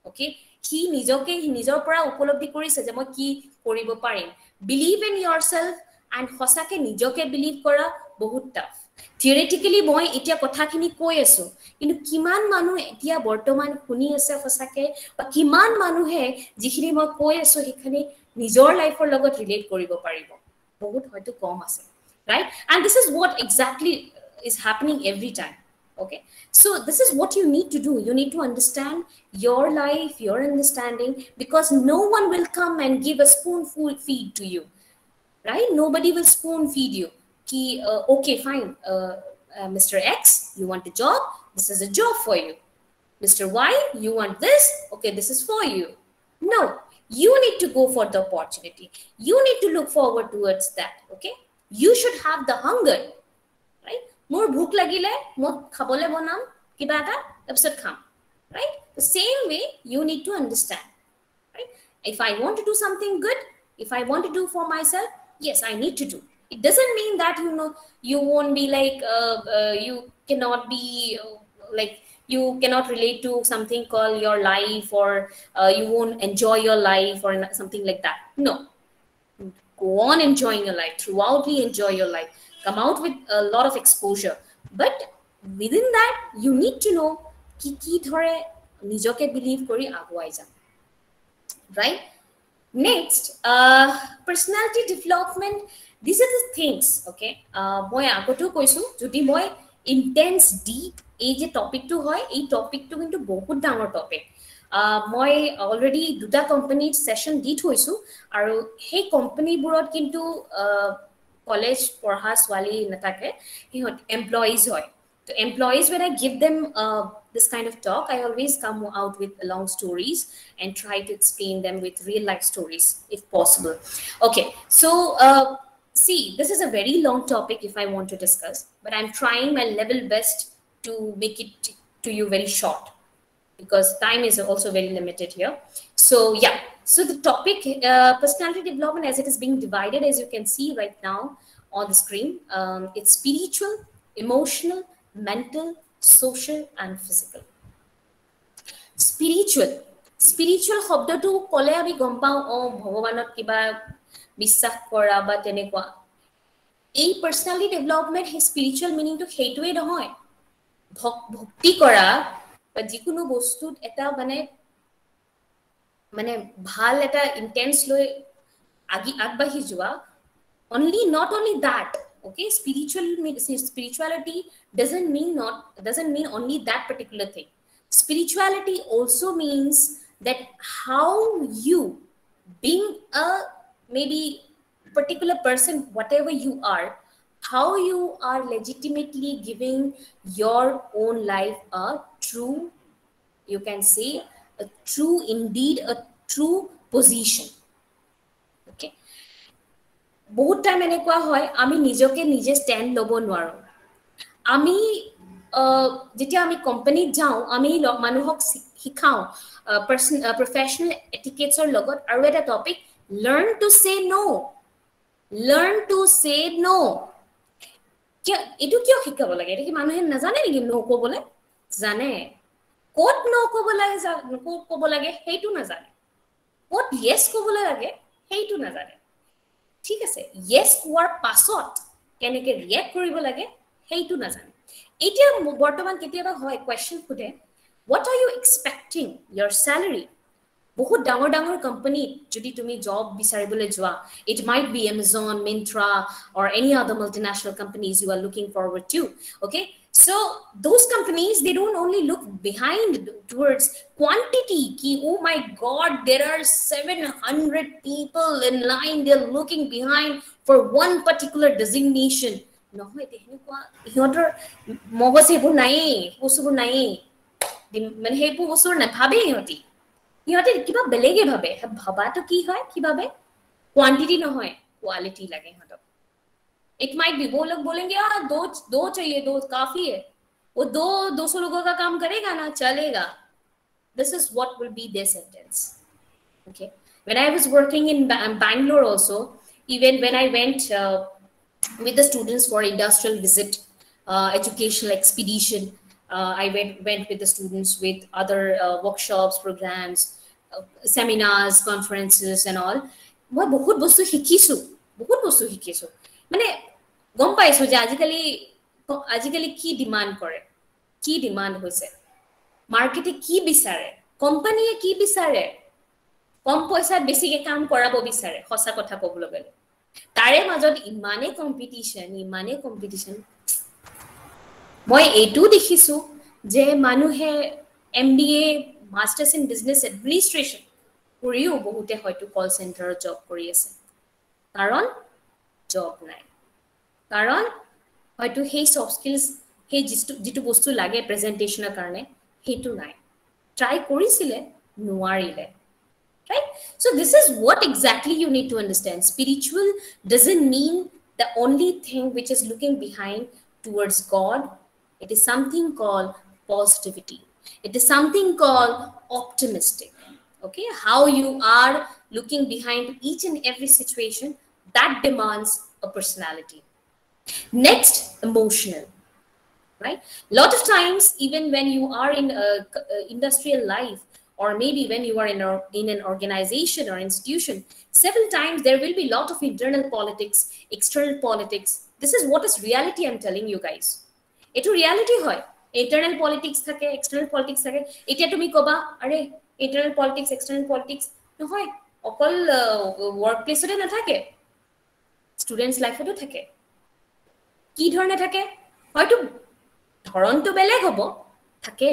okay? সি নিজকে নিজৰ পৰা উপলব্ধি কৰিছে যে মই কি কৰিব পাৰিম? Believe in yourself and সঁচাকে নিজকে বিলিভ কৰা বহুত টাফ থিয়ৰিটিকেলি মই এতিয়া কথাখিনি কৈ আছো কিন্তু কিমান মানুহ এতিয়া বৰ্তমান শুনি আছে সঁচাকে বা কিমান মানুহে যিখিনি মই কৈ আছো সেইখিনি নিজৰ লাইফৰ লগত ৰিলেট কৰিব পাৰিব? বহুত হয়তো কম আছে right and this is what exactly is happening every time okay? So this is what you need to do. You need to understand your life your understanding because no one will come and give a spoonful feed to you. Right? Nobody will spoon feed you. Uh, okay fine. Uh, uh, mr x you want a job? This is a job for you. Mr y you want this? Okay this is for you. No. You need to go for the opportunity. You need to look forward towards that. Okay? You should have the hunger মোৰ ভোক লাগিলে মই খাবলৈ বনাম কিবা এটা তাৰপিছত খাম right the same way you need to understand right if i want to do something good if i want to do for myself yes i need to do it doesn't mean that you know you won't be like uh, uh, you cannot be uh, like you cannot relate to something called your life or uh, you won't enjoy your life or something like that no go on enjoying your life throughoutly enjoy your life come out with a lot of exposure but within that you need to know কি কি ধৰে নিজকে believe কৰি আগুৱাই যাম right next personality development this are the things okay মই আগতেও কৈছোঁ যদি মই ইণ্টেন্স ডিপ এই যে টপিকটো হয় এই টপিকটো কিন্তু বহুত ডাঙৰ টপিক মই অলৰেডি দুটা কোম্পানীত ছেশ্যন দি থৈছোঁ আৰু সেই কোম্পানীবোৰত কিন্তু কলেজ পঢ়া ছোৱালী নাথাকে সিহঁত এমপ্লয়িজ হয় তো employees when I give them uh, this kind of talk, I always come out with long stories and try to explain them with real life stories if possible. Okay, so uh, see, this is a very long topic if I want to discuss, but I'm trying my level best to make it to you very short because time is also very limited here. So yeah, so the topic, uh, personality development as it is being divided, as you can see right now on the screen, um, it's spiritual, emotional, mental, social, and physical. Spiritual. Spiritual শব্দটো ক'লে আমি গম পাওঁ অ ভগৱানত কিবা বিশ্বাস কৰা বা তেনেকুৱা এই পাৰ্চনেলিটি ডেভেলপমেণ্ট সেই স্পিৰিচুৱেল মিনিংটো সেইটোৱে নহয় ভক্তি কৰা বা যিকোনো বস্তুত এটা মানে মানে ভাল এটা ইণ্টেন্স লৈ আগি আগবাঢ়ি যোৱা only not only that okay spiritual spirituality doesn't mean not doesn't mean only that particular thing spirituality also means that how you being a maybe particular person whatever you are how you are legitimately giving your own life a true you can say a true indeed a true position. Okay? বহুত time এনেকুৱা হয় আমি নিজকে নিজে stand ল'ব নোৱাৰোঁ। আমি যেতিয়া আমি কোম্পানীত যাওঁ আমি মানুহক শিকাওঁ প্ৰফেচনেল এটিকেটছৰ লগত আৰু এটা টপিক লাৰ্ণ টু চে ন' লাৰ্ণ টু চে ন' কিয় এইটো কিয় শিকাব লাগে? এইটো কি মানুহে নাজানে নেকি ন' ক'বলৈ? জানে। ক'ত ন' ক'ব লাগে ক'ব লাগে সেইটো নাজানে। ক'ত য়েছ ক'বলৈ লাগে সেইটো নাজানে। ঠিক আছে য়েছ কোৱাৰ পাছত কেনেকে ৰিয়েক্ট কৰিব লাগে সেইটো নাজানে। এতিয়া বৰ্তমান কেতিয়াবা হয় কুৱেশ্যন সোধে what are you expecting your salary বহুত ডাঙৰ ডাঙৰ কোম্পানীত যদি তুমি জব বিচাৰিবলৈ যোৱা it might be Amazon Myntra or any other multinational companies you are looking forward to okay So those companies, they don't only look behind towards quantity. Ki, oh my God, there are 700 people in line. They're looking behind for one particular designation. নহয় তেনেকুৱা সিহঁতৰ মগজ সেইবোৰ নায়েই বস্তুবোৰ নায়েই মানে সেইবোৰ বস্তুবোৰ নাভাবে সিহঁতি সিহঁতে কিবা বেলেগে ভাবে ভবাটো কি হয় কি ভাবে কোৱান্টিটি নহয় কোৱালিটি লাগে সিহঁতক इट माइट बी वो लोग बोलेंगे यार दो दो चाहिए दो काफी है वो दो दो सौ लोगों का काम करेगा ना चलेगा this is what will be their sentence okay when i was working in ba- bangalore also even when i went uh, with the students for industrial visit uh, educational expedition uh, i went went with the students with other uh, workshops programs uh, seminars conferences and all মই বহুত বস্তু শিকিছো বহুত বস্তু শিকিছো মানে গম পাইছো যে আজিকালি আজিকালি কি ডিমাণ্ড কৰে? কি ডিমাণ্ড হৈছে? মাৰ্কেটে কি বিচাৰে? কোম্পানীয়ে কি বিচাৰে? কম পইচাত বেছিকে কাম কৰাব বিচাৰে সঁচা কথা ক'বলৈ গ'লে। তাৰে মাজত ইমানেই কম্পিটিশ্যন ইমানেই কম্পিটিশ্যন মই এইটোও দেখিছো যে মানুহে M B A masters in business administration কৰিও বহুতে হয়তো কল চেণ্টাৰত জব কৰি আছে। কাৰণ জব নাই কাৰণ হয়তো সেই চফ্ট স্কিলছ সেই যিটো যিটো বস্তু লাগে প্ৰেজেণ্টেশ্যনৰ কাৰণে সেইটো নাই ট্ৰাই কৰিছিলে নোৱাৰিলে right so this is what exactly you need to understand spiritual doesn't mean the only thing which is looking behind towards god it is something called positivity it is something called optimistic okay how you are looking behind each and every situation that demands a personality next emotional right lot of times even when you are in a, a industrial life or maybe when you are in, a, in an organization or institution several times there will be a lot of internal politics external politics this is what is reality i'm telling you guys এইটো ৰিয়ালিটি হয় internal politics থাকে external politics থাকে এতিয়া তুমি ক'বা আৰে internal politics external politics নহয় অকল ৱৰ্ক প্লেচতে নাথাকে ষ্টুডেণ্টছ লাইফতো থাকে। কি ধৰণে থাকে? হয়তো ধৰণটো বেলেগ হ'ব থাকে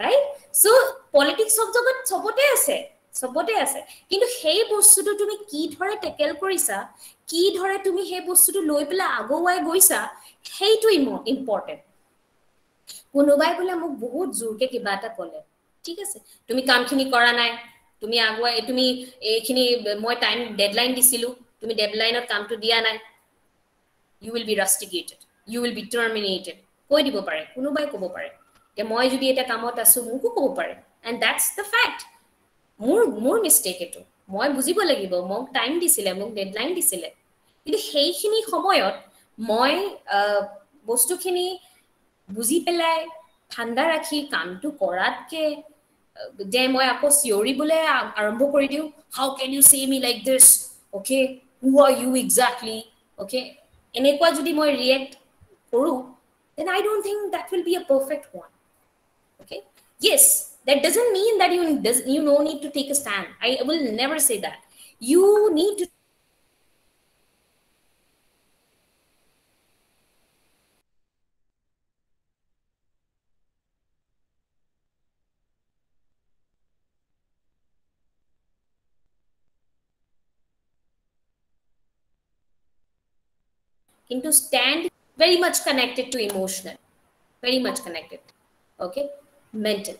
ৰাইট চ' পলিটিক্স চব জগত চবতে আছে চবতে আছে। কিন্তু সেই বস্তুটো তুমি কি ধৰে টেকেল কৰিছা কি ধৰে তুমি সেই বস্তুটো লৈ পেলাই আগুৱাই গৈছা সেইটো ইম্পৰ্টেণ্ট কোনোবাই বোলে মোক বহুত জোৰকে কিবা এটা ক'লে ঠিক আছে তুমি কামখিনি কৰা নাই তুমি আগুৱাই তুমি এইখিনি মই টাইম ডেডলাইন দিছিলো তুমি ডেডলাইনত কামটো দিয়া নাই you will be rusticated you will be terminated কৈ দিব পাৰে কোনোবাই ক'ব পাৰে যে মই যদি এটা কামত আছো মোকো ক'ব পাৰে এণ্ড দেটছ দ্য ফেক্ট মোৰ মোৰ মিষ্টেক এইটো মই বুজিব লাগিব মোক টাইম দিছিলে মোক ডেডলাইন দিছিলে কিন্তু সেইখিনি সময়ত মই বস্তুখিনি বুজি পেলাই ঠাণ্ডা ৰাখি কামটো কৰাতকে যে মই আকৌ চিঞৰিবলৈ আৰম্ভ কৰি দিওঁ how can you say me like this okay Who are you exactly okay এনেকুৱা যদি মই ৰিয়েক্ট কৰোঁ then I don't think that will be a perfect one. Okay. Yes, that doesn't mean that you does, you no need to take a stand. I will never say that. You need to into stand very much connected to emotional. Very much connected. Okay? Mental.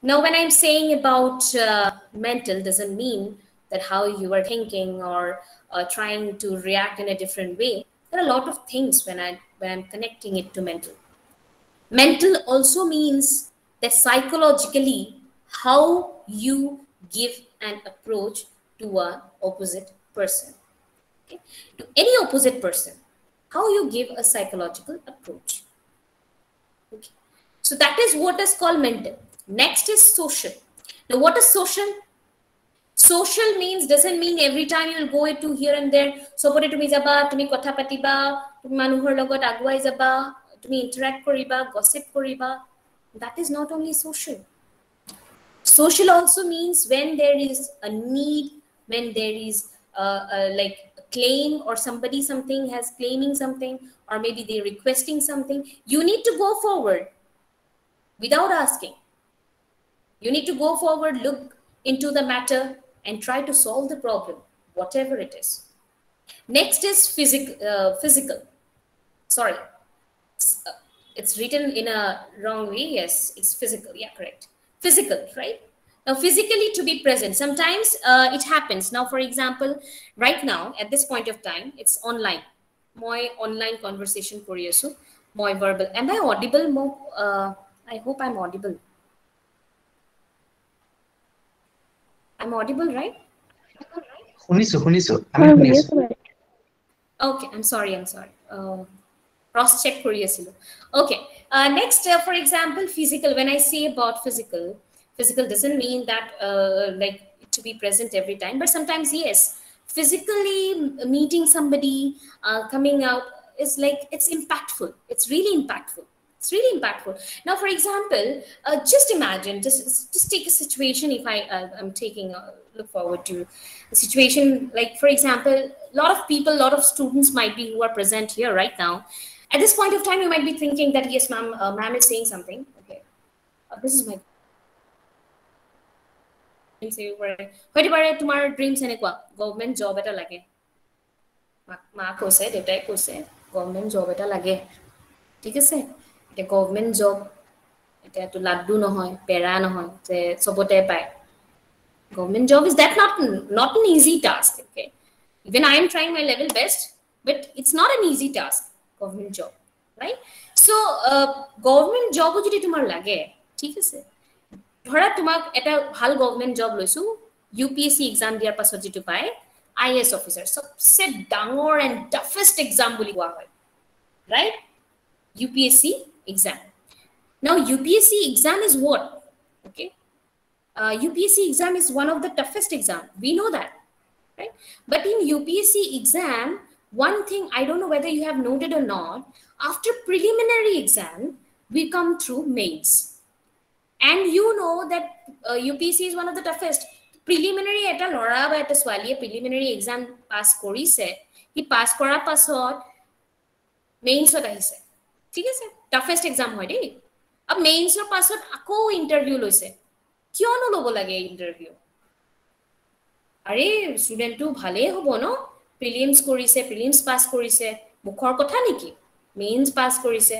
Now when i'm saying about uh, mental doesn't mean that how you are thinking or uh, trying to react in a different way. There are a lot of things when i when i'm connecting it to mental. Mental also means that psychologically how you give an approach to a opposite person okay? to any opposite person how you give a psychological approach okay so that is what is called mental next is social now what is social social means doesn't mean every time you'll go to here and there চবতে তুমি যাবা তুমি কথা পাতিবা তুমি মানুহৰ লগত আগুৱাই যাবা তুমি interact কৰিবা gossip কৰিবা that is not only social social also means when there is a need when there is uh, uh, like claim or somebody something has claiming something or maybe they're requesting something you need to go forward without asking. You need to go forward look into the matter and try to solve the problem whatever it is. Next is physical uh, physical. Sorry. It's, it's written in a wrong way. Yes it's physical. Yeah correct. Physical, right? Now, physically to be present, sometimes uh, it happens. Now, for example, right now, at this point of time, it's online. My online conversation for you, so my verbal. Am I audible? More, uh, I hope I'm audible. I'm audible, right? শুনিছো শুনিছো আমি শুনিছো Okay, I'm sorry, I'm sorry. Uh, cross check for you. Okay, uh, next, uh, for example, physical. When I say about physical, physical doesn't mean that uh, like to be present every time, but sometimes, yes, physically meeting somebody, uh, coming out is like it's impactful. It's really impactful. It's really impactful. Now, for example, uh, just imagine, just just take a situation. If I uh, I'm taking a look forward to a situation like, for example, a lot of people, a lot of students might be who are present here right now. At this point of time, you might be thinking that yes, ma'am, uh, ma'am is saying something. Okay, uh, this is my. হয়তো পাৰে তোমাৰ dreams এনেকুৱা government job এটা লাগে। মা কৈছে দেউতাই কৈছে গভমেণ্ট জব এটা লাগে। ঠিক আছে? এতিয়া গভমেণ্ট জব এতিয়াতো লাড্ডু নহয় পেৰা নহয় যে চবতে পায়। Government job is that not not an easy task okay even I am trying my level best but it's not an easy task government job right so' government জবো যদি তোমাৰ লাগে ঠিক আছে? ধৰা তোমাক এটা ভাল গভমেণ্ট জব লৈছো U P S C exam দিয়াৰ পাছত যিটো পায় আই এছ অফিচাৰ চবচে ডাঙৰ এণ্ড টাফেষ্ট এক্সাম বুলি কোৱা হয় right UPSC exam. Now, UPSC exam is what? Okay. Uh, UPSC exam is one of the toughest exam. We know that, right? But in UPSC exam, one thing I don't know whether you have noted or not. After preliminary exam, we come through mains, And you know that uh, UPSC is one of the toughest. Preliminary এটা ল'ৰা বা এটা ছোৱালীয়ে preliminary exam pass কৰিছে সি পাছ কৰাৰ পাছত মেইনছত আহিছে। ঠিক আছে? টাফেষ্ট এক্সাম হয় দেই। আৰু মেইনছৰ পাছত আকৌ ইণ্টাৰভিউ লৈছে। কিয়নো ল'ব লাগে ইণ্টাৰভিউ আৰে ষ্টুডেণ্টটো ভালেই হ'ব ন? প্ৰিলিমছ কৰিছে প্ৰিলিমছ পাছ কৰিছে। মুখৰ কথা নেকি? মেইনছ পাছ কৰিছে।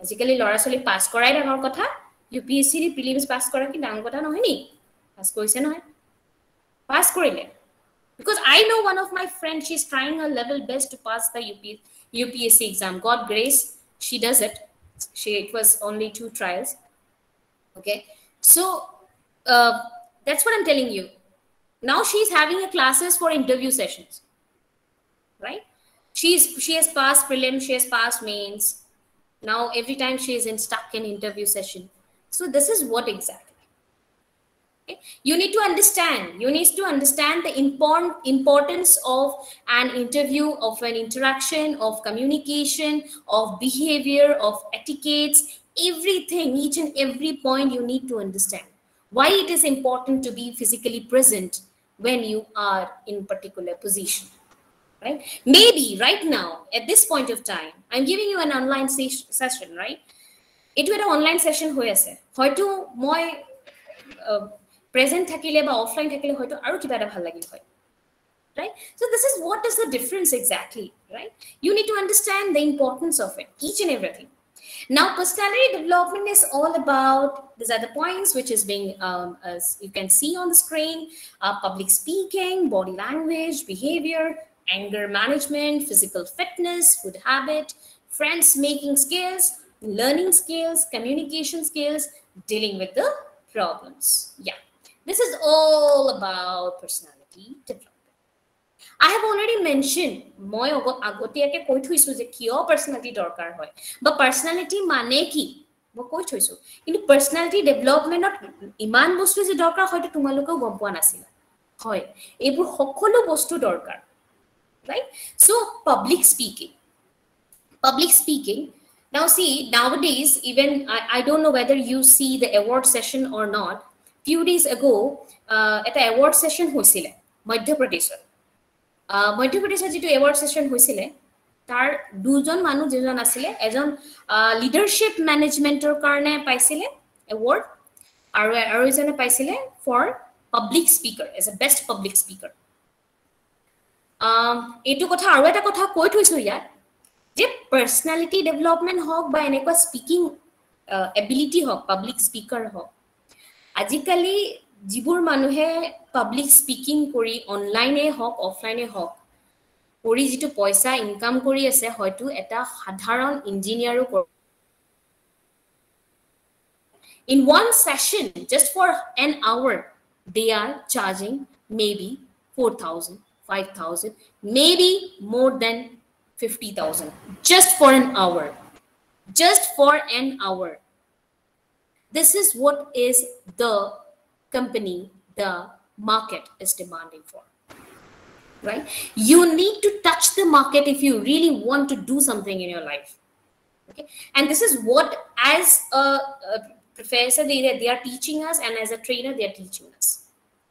আজিকালি ল'ৰা ছোৱালী পাছ কৰাই ডাঙৰ কথা। U P S C the prelims pass কৰা কি ডাঙৰ কথা নহয় নি পাছ কৰিছে নহয় পাছ কৰিলে because I know' one of my friend she is trying a level best to pass the U P UPSC exam. God grace, she does it. She it was only two trials. Okay, so uh, that's what I'm telling you. Now she's having a classes for interview sessions. Right? She's she has passed prelims, she has passed mains. Now every time she is in stuck in interview session. So this is what exactly. Okay? You need to understand. You need to understand the important importance of an interview, of an interaction, of communication, of behavior, of etiquettes, everything, each and every point you need to understand. Why it is important to be physically present when you are in particular position. Right? Maybe right now, at this point of time, I'm giving you an online ses- session, right? এইটো এটা online session হৈ আছে হয়তো মই present থাকিলে বা offline থাকিলে হয়তো আৰু কিবা এটা ভাল লাগিল হয় right so this is what is the difference exactly right you need to understand the importance of it each and everything now personality development is all about these are the points which is being um, as you can see on the screen uh, public speaking body language behavior anger management physical fitness food habit friends making skills learning skills communication skills dealing with the problems yeah this is all about personality development I have already mentioned মই আগতীয়াকে কৈ থৈছো যে কিয় personality দৰকাৰ হয় বা personality মানে কি মই কৈ থৈছো কিন্তু পাৰ্চনেলিটি ডেভেলপমেণ্টত ইমান বস্তু যে দৰকাৰ হয়তো তোমালোকেও গম পোৱা নাছিলা হয় এইবোৰ সকলো বস্তু দৰকাৰ right so' public speaking public speaking Now, see, nowadays, even I, I don't know whether you see the award session or not. Few days ago, uh, at the award session হৈছিলে মধ্যপ্ৰদেশত মধ্যপ্ৰদেশত যিটো এৱাৰ্ড ছেশ্যন হৈছিলে তাৰ দুজন মানুহ যিজন আছিলে এজন লিডাৰশ্বিপ মেনেজমেণ্টৰ কাৰণে পাইছিলে এৱাৰ্ড আৰু আৰু এজনে পাইছিলে for public speaker as a best public speaker এইটো কথা আৰু এটা কথা কৈ থৈছো ইয়াত যে পাৰ্চনেলিটি ডেভেলপমেণ্ট হওক বা এনেকুৱা স্পীকিং এবিলিটি হওক পাব্লিক স্পীকাৰ হওক আজিকালি যিবোৰ মানুহে পাব্লিক স্পিকিং কৰি অনলাইনে হওক অফলাইনে হওক কৰি যিটো পইচা ইনকাম কৰি আছে হয়তো এটা সাধাৰণ ইঞ্জিনিয়াৰো in one session just for an hour they are charging maybe 4000 5000 maybe more than 50000 just for an hour. Just for an hour. This is what is the company the market is demanding for. Right? You need to touch the market if you really want to do something in your life. Okay? And this is what as a, a professor they, they are teaching us and as a trainer they are teaching us.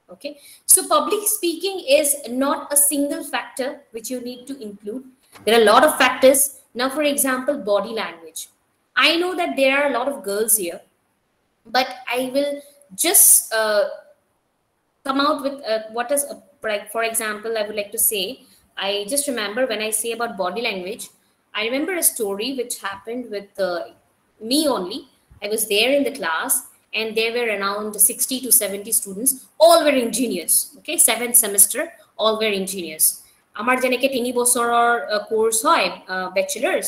Okay? So public speaking is not a single factor which you need to include there are a lot of factors. Now for example body language. I know that there are a lot of girls here but i will just uh, come out with uh, what is a, like for example i would like to say i just remember when i say about body language i remember a story which happened with uh, me only. I was there in the class and there were around 60 to 70 students. All were engineers okay? Seventh semester all were engineers আমাৰ যেনেকৈ তিনি বছৰৰ course হয় বেচেলাৰ্ছ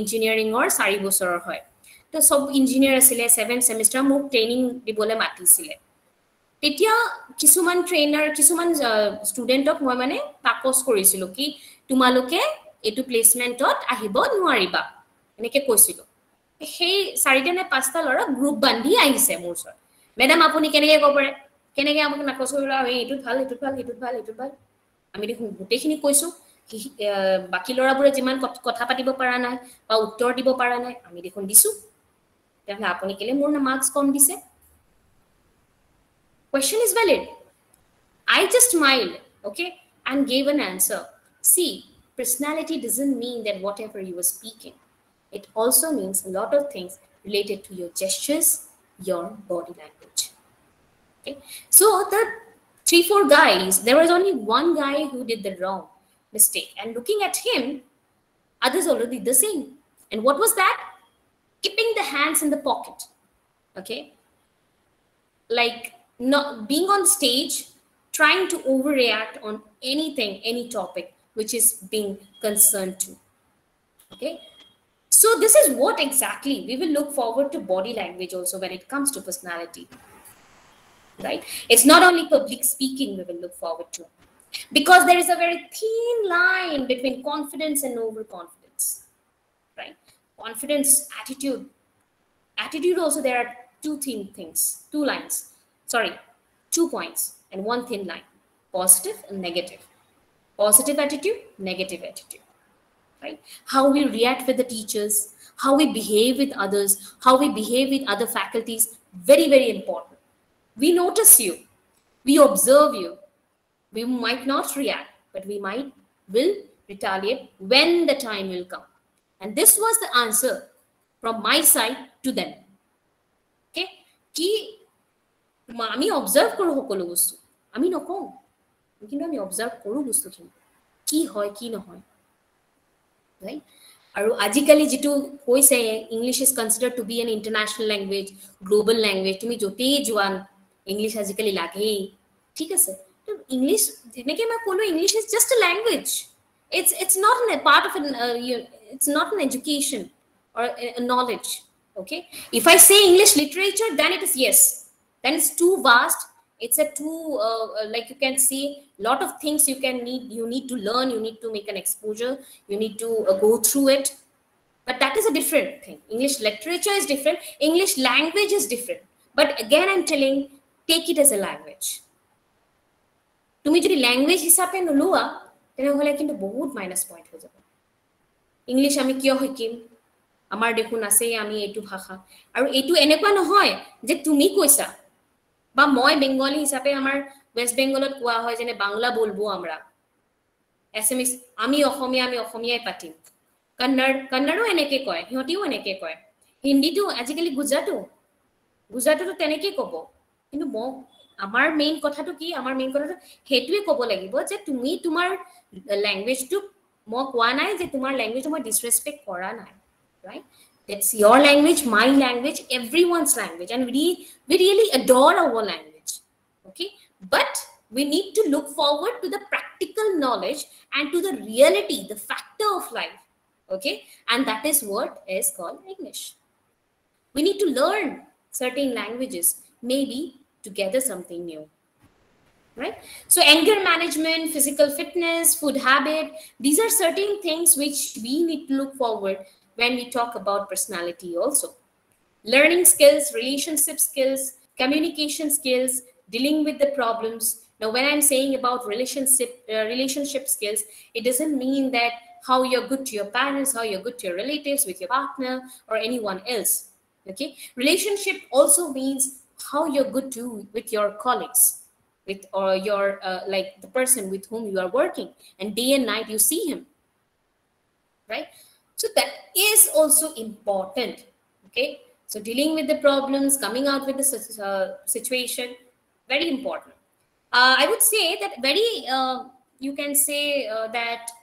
ইঞ্জিনিয়াৰিঙৰ চাৰি বছৰৰ হয়। তো চব ইঞ্জিনিয়াৰ আছিলে ছেভেন ছেমিষ্টাৰ মোক ট্ৰেইনিং দিবলৈ মাতিছিলে। তেতিয়া কিছুমান ট্ৰেইনাৰ কিছুমান ষ্টুডেণ্টক মই মানে তাকচ কৰিছিলোঁ কি তোমালোকে এইটো প্লেচমেণ্টত আহিব নোৱাৰিবা এনেকৈ কৈছিলোঁ। সেই চাৰিটা নে পাঁচটা ল'ৰা গ্ৰুপ বান্ধি আহিছে মোৰ ওচৰত। মেডাম আপুনি কেনেকৈ ক'ব পাৰে? কেনেকৈ আপুনি নাকচ কৰিব এইটোত ভাল এইটোত ভাল এইটোত ভাল এইটোত ভাল আমি দেখোন গোটেইখিনি কৈছোঁ বাকী ল'ৰাবোৰে যিমান কথা পাতিব পৰা নাই বা উত্তৰ দিব পৰা নাই আমি দেখোন দিছোঁ তেতিয়াহ'লে আপুনি কেলে মোৰ মাৰ্কছ কম দিছে question is valid. I just smiled, okay, and gave an answer. See, personality doesn't mean that whatever you were speaking, it also means a lot of things related to your gestures, your body language. Okay, so the three, four guys, there was only one guy who did the wrong mistake, and looking at him, others already the same. And what was that? Keeping the hands in the pocket. Okay, like not being on stage trying to overreact on anything any topic which is being concerned to okay so this is what exactly we will look forward to body language also when it comes to personality right it's not only public speaking we will look forward to because there is a very thin line between confidence and overconfidence right confidence attitude attitude also there are two thin things two lines sorry, two points and one thin line positive and negative. Positive attitude, negative attitude. Right? How we react with the teachers, how we behave with others, how we behave with other faculties, very, very important. We notice you, we observe you. We might not react, but we might will retaliate when the time will come. And this was the answer from my side to them. Okay? Key আমি observe কৰোঁ সকলো বস্তু আমি নকওঁ কিন্তু আমি observe কৰোঁ বস্তুখিনি কি হয় কি নহয় ৰাইট আৰু আজিকালি যিটো কৈছে English is consider to be an international language global language তুমি য'তেই যোৱা ইংলিছ আজিকালি লাগেই ঠিক আছে ইংলিছ যেনেকৈ মই ক'লোঁ English is just a language it's it's not an part of an it's not an education or a knowledge okay if i say english literature then it is yes then it's too vast it's a too uh, like you can see lot of things you can need you need to learn you need to make an exposure you need to uh, go through it but that is a different thing english literature is different english language is different but again i'm telling take it as a language. তুমি যদি language হিচাপে নোলোৱা তেনেহ'লে কিন্তু বহুত minus point হৈ যাব। English আমি কিয় শিকিম? আমাৰ দেখোন আছেই আমি এইটো ভাষা। আৰু এইটো এনেকুৱা নহয় যে তুমি কৈছা বা মই বেংগলী হিচাপে আমাৰ ৱেষ্ট বেংগলত কোৱা হয় যেনে বাংলা বলবো আমরা। এছএমিছ আমি অসমীয়া আমি অসমীয়াই পাতিম। কন্নড় কন্নড়ো এনেকে কয় সিহঁতিও এনেকে কয়। হিন্দীটো আজিকালি গুজৰাটো গুজৰাটতো তেনেকেই ক'ব। কিন্তু মই আমাৰ মেইন কথাটো কি আমাৰ মেইন কথাটো সেইটোৱে ক'ব লাগিব যে তুমি তোমাৰ লেংগুৱেজটোক মই কোৱা নাই যে তোমাৰ লেংগুৱেজটো মই ডিছৰেচপেক্ট কৰা নাই right That's your language, my language, everyone's language. And we, we really adore our language. Okay. But we need to look forward to the practical knowledge and to the reality, the factor of life. Okay. And that is what is called English. We need to learn certain languages, maybe to gather something new right? So anger management physical fitness food habit these are certain things which we need to look forward when we talk about personality also. Learning skills relationship skills communication skills dealing with the problems. Now when i'm saying about relationship uh, relationship skills it doesn't mean that how you're good to your parents how you're good to your relatives with your partner or anyone else okay? Relationship also means how you're good to with your colleagues with or your uh, like the person with whom you are working and day and night you see him right so that is also important okay so dealing with the problems coming out with the uh, situation very important uh, i would say that very uh, you can say uh, that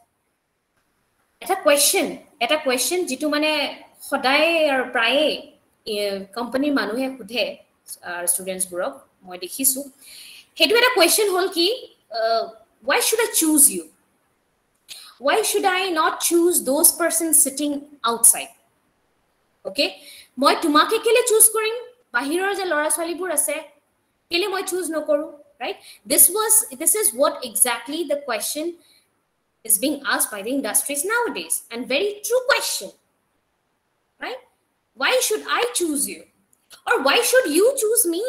এটা question এটা question যিটো মানে সদায় আৰু প্ৰায়ে কোম্পানীৰ মানুহে সোধে ষ্টুডেণ্টছবোৰক মই দেখিছোঁ সেইটো এটা কুৱেশ্যন হ'ল কি why should I choose you why should I not choose those person sitting outside okay মই তোমাকে কেলে চুজ কৰিম বাহিৰৰ যে ল'ৰা ছোৱালীবোৰ আছে কেলে মই চুজ নকৰোঁ right this was this is what exactly the question is being asked by the industries nowadays and very true question right why should i choose you or why should you choose me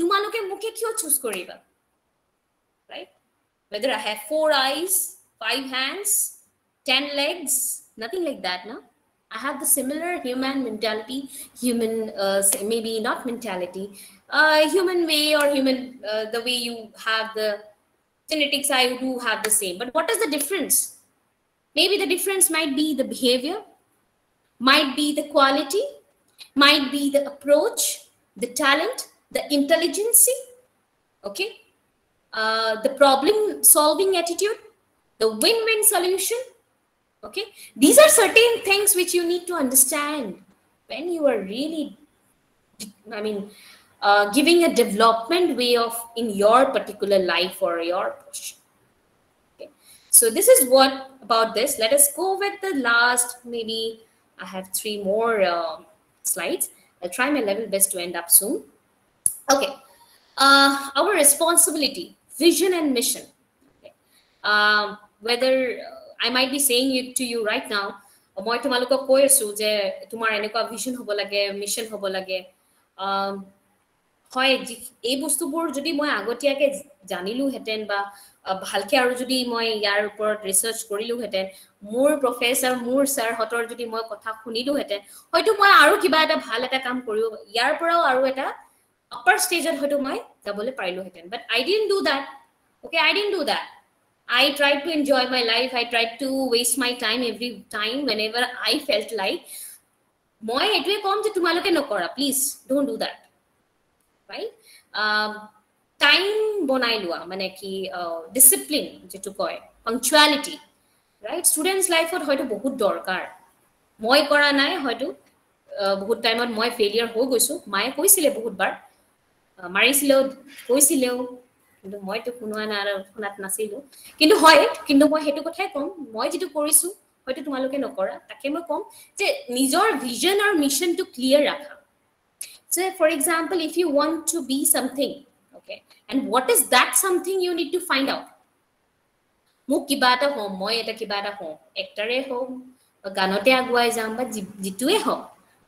তোমালোকে মোকে কিয় choose কৰিবা right whether i have four eyes five hands ten legs nothing like that no i have the similar human mentality human uh, maybe not mentality uh, human way or human uh, the way you have the genetics i do have the same but what is the difference maybe the difference might be the behavior might be the quality might be the approach the talent the intelligence okay uh, the problem solving attitude the win-win solution okay these are certain things which you need to understand when you are really i mean uh, giving a development way of in your particular life or your portion. Okay. So this is what about this. Let us go with the last, maybe I have three more uh, slides. I'll try my level best to end up soon. Okay. Uh, our responsibility, vision and mission. Okay. Um, whether I might be saying it to you right now, মই তোমালোকক কৈ আছো যে তোমাৰ এনেকুৱা vision হ'ব লাগে mission হ'ব লাগে হয় এই বস্তুবোৰ যদি মই আগতীয়াকৈ জানিলোহেঁতেন বা ভালকে আৰু যদি মই ইয়াৰ ওপৰত ৰিচাৰ্চ কৰিলোহেঁতেন মোৰ প্ৰফেচাৰ মোৰ ছাৰহঁতৰ যদি মই কথা শুনিলোহেঁতেন হয়তো মই আৰু কিবা এটা ভাল এটা কাম কৰিব ইয়াৰ পৰাও আৰু এটা আপাৰ ষ্টেজত হয়তো মই যাবলৈ পাৰিলোহেঁতেন। But I didn't do that okay I didn't do that I tried to enjoy my life. I tried to waste my time every time whenever I felt like মই এইটোৱে ক'ম যে তোমালোকে নকৰা please don't do that um, time বনাই লোৱা মানে কি ডিচিপ্লিন যিটো কয় পাংচুৱেলিটি ৰাইট ষ্টুডেণ্টছ লাইফত হয়তো বহুত দৰকাৰ। মই কৰা নাই হয়তো বহুত টাইমত মই ফেইলিয়াৰ হৈ গৈছোঁ। মায়ে কৈছিলে বহুতবাৰ মাৰিছিলেও কৈছিলেও কিন্তু মইতো শুনোৱা নাই আৰু শুনাত নাছিলোঁ। কিন্তু হয় কিন্তু মই সেইটো কথাই ক'ম মই যিটো কৰিছোঁ হয়তো তোমালোকে নকৰা তাকে মই ক'ম যে নিজৰ ভিজন আৰু মিছনটো ক্লিয়াৰ ৰাখা। So, for example, if you want to be something, okay, and what is that something you need to find out? মোক কিবা এটা হওঁ মই এটা কিবা এটা হওঁ এক্টাৰে হওক বা গানতে আগুৱাই যাম বা যিটোৱে হওক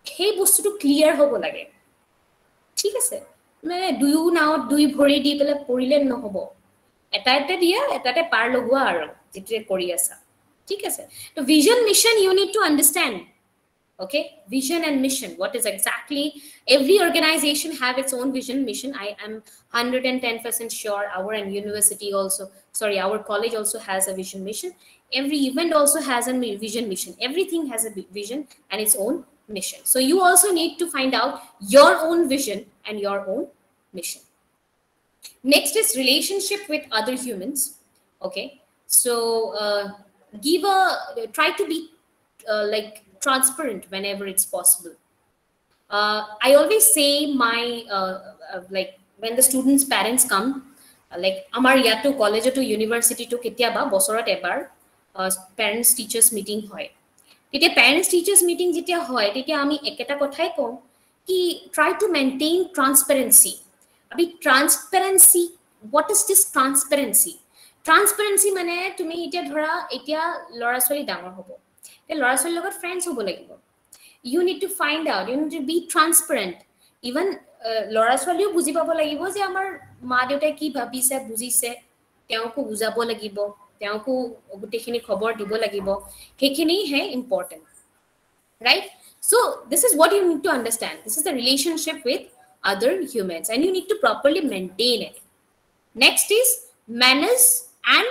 সেই বস্তুটো ক্লিয়াৰ হ'ব লাগে ঠিক আছে মানে দুয়ো নাৱত দুই ভৰি দি পেলাই পৰিলে নহ'ব এটা এটা দিয়া এটাতে পাৰ লগোৱা আৰু যিটোৱে কৰি আছা ঠিক আছে ত' vision mission you need to understand okay? Vision and mission. What is exactly every organization have its own vision mission. I am 110% sure our and university also sorry our college also has a vision mission. Every event also has a vision mission. Everything has a vision and its own mission. So you also need to find out your own vision and your own mission. Next is relationship with other humans. Okay? So uh, give a try to be uh, like transparent whenever it's possible uh, i always say my uh, uh, like when the students parents come uh, like আমাৰ ইয়াতো কলেজতো ইউনিভাৰ্চিটিটো কেতিয়াবা বছৰত এবাৰ parents teachers meeting হয় তেতিয়া parents teachers meeting যেতিয়া হয় তেতিয়া আমি একেটা কথাই কওঁ কি ট্ৰাই টু মেইনটেইন ট্ৰান্সপেৰেঞ্চি আমি transparency what is this transparency transparency মানে তুমি এতিয়া ধৰা এতিয়া ল'ৰা ছোৱালী ডাঙৰ হ'ব এতিয়া ল'ৰা ছোৱালীৰ লগত ফ্ৰেণ্ডছ হ'ব লাগিব you need to find out you need to be transparent even ল'ৰা ছোৱালীও বুজি পাব লাগিব যে আমাৰ মা দেউতাই কি ভাবিছে বুজিছে তেওঁকো বুজাব লাগিব তেওঁকো গোটেইখিনি খবৰ দিব লাগিব সেইখিনিহে important right so' this is what you need to understand this is the relationship with other humans and you need to properly maintain it. Next is manners and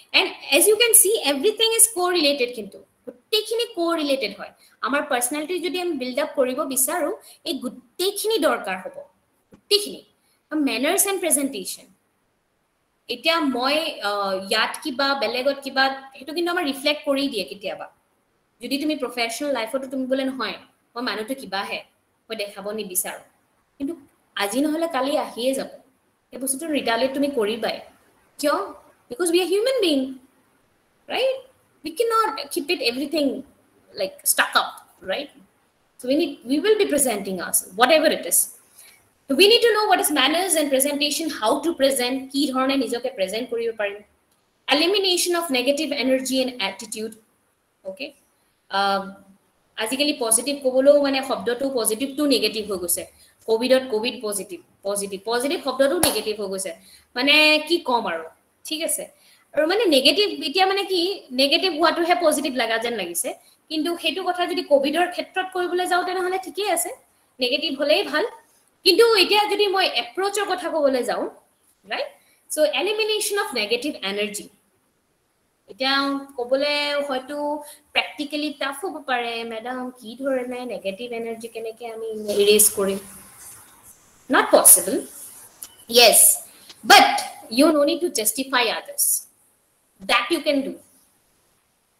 Presentation. And as you can see, everything is correlated কিন্তু। গোটেইখিনি correlated হয়। আমাৰ personality যদি আমি build up কৰিব বিচাৰো এই গোটেইখিনি দৰকাৰ হ'ব। গোটেইখিনি। মেনাৰ্ছ এণ্ড প্ৰেজেণ্টেশ্যন এতিয়া মই ইয়াত কিবা বেলেগত কিবা সেইটো কিন্তু আমাৰ ৰিফ্লেক্ট কৰি দিয়ে কেতিয়াবা। যদি তুমি প্ৰফেচনেল লাইফতো তুমি বোলে নহয় মই মানুহটো কিবাহে মই দেখাব নিবিচাৰোঁ। কিন্তু আজি নহ'লে কালি আহিয়ে যাব। সেই বস্তুটো ৰিটালিট তুমি কৰিবাই। কিয়? because we are human being right we can not keep it everything like stuck up right so' we need we will be presenting as whatever it is we need to know' what is manners and presentation how to present কি ধৰণে নিজকে present কৰিব পাৰিম elimination of negative energy and attitude okay আজিকালি positive ক'বলৈও মানে শব্দটো পজিটিভটো negative হৈ গৈছে কভিডত কভিড পজিটিভ পজিটিভ পজিটিভ শব্দটো নিগেটিভ হৈ গৈছে মানে কি ক'ম আৰু ঠিক আছে। আৰু মানে নিগেটিভ এতিয়া মানে কি নিগেটিভ হোৱাটোহে পজিটিভ লগা যেন লাগিছে। কিন্তু সেইটো কথা যদি কভিডৰ ক্ষেত্ৰত কৰিবলৈ যাওঁ তেনেহ'লে ঠিকেই আছে। নিগেটিভ হ'লেই ভাল। কিন্তু এতিয়া যদি মই এপ্ৰ'চৰ কথা ক'বলৈ যাওঁ right so' elimination of negative energy এতিয়া ক'বলৈ হয়তো প্ৰেক্টিকেলি টাফ হ'ব পাৰে। মেডাম কি ধৰণে নেগেটিভ এনাৰ্জি কেনেকৈ আমি ইৰেজ কৰিম? Not possible yes but you no need to justify others. That you can do.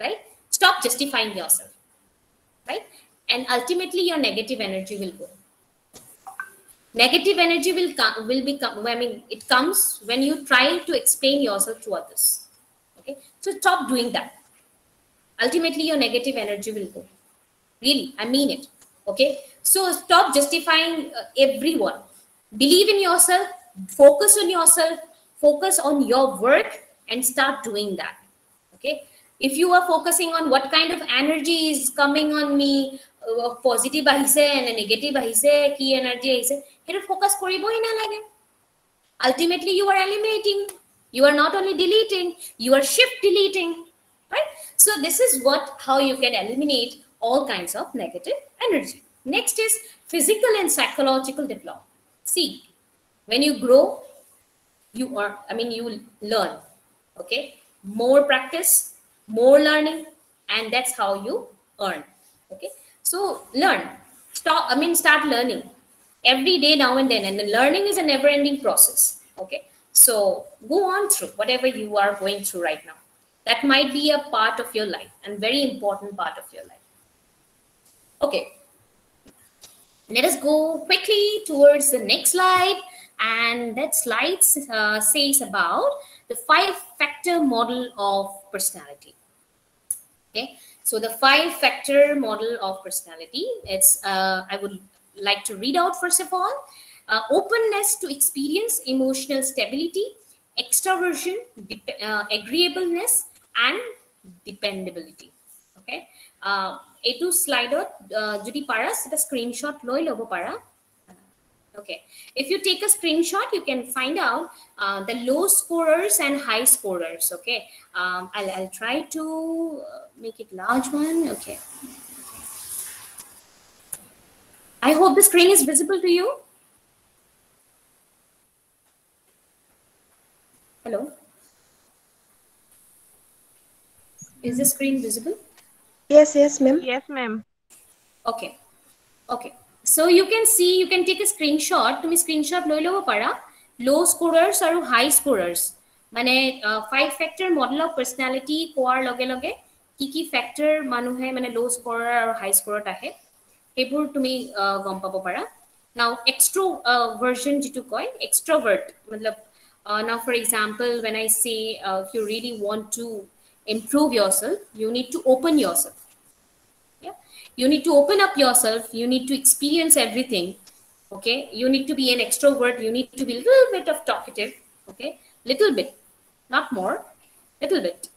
Right? Stop justifying yourself. Right? And ultimately your negative energy will go. Negative energy will come will become i mean it comes when you try to explain yourself to others. Okay? So stop doing that. Ultimately your negative energy will go. Really i mean it. Okay? So stop justifying uh, everyone. Believe in yourself. Focus on yourself focus on your work and start doing that okay? If you are focusing on what kind of energy is coming on me uh, positive ahise and negative ahise ki energy ahise hetu focus koriboi nalage ultimately you are eliminating. You are not only deleting you are shift deleting right? So this is what how you can eliminate all kinds of negative energy. Next is physical and psychological development. See when you grow you are i mean you learn okay? More practice more learning and that's how you earn okay? So learn. Stop i mean start learning. Every day now and then and the learning is a never ending process okay? So go on through whatever you are going through right now. That might be a part of your life and very important part of your life. Okay. Let us go quickly towards the next slide and that slide uh, says about the five factor model of personality okay so the five factor model of personality it's uh, i would like to read out first of all uh, openness to experience emotional stability extroversion dep- uh, agreeableness and dependability okay এইটো শ্লাইডত যদি পাৰা এটা screenshot লৈ ল'ব পাৰা Okay, if you take a screenshot, you can find out uh, the low scorers and high scorers. Okay, um, I'll, I'll try to make it large one. Okay. I hope the screen is visible to you. Hello. Is the screen visible? Yes, yes, ma'am. Yes, ma'am. Okay. Okay. So you can see, you can take a screenshot. তুমি screenshot লৈ ল'ব পাৰা low scorers আৰু high scorers মানে five factor model of personality কোৱাৰ লগে লগে কি কি ফেক্টৰ মানুহে মানে ল' স্ক'ৰাৰ আৰু হাই স্ক'ৰত আহে সেইবোৰ তুমি গম পাব পাৰা নাও এক্সট্ৰ ভাৰ্জন যিটো কয় এক্সট্ৰভাৰ্ট মতলব নাও for example when I say you really want to improve yourself you need to open yourself you need to open up yourself. You need to experience everything. Okay? You need to be an extrovert. You need to be a little bit of talkative. Okay? Little bit. Not more. Little bit.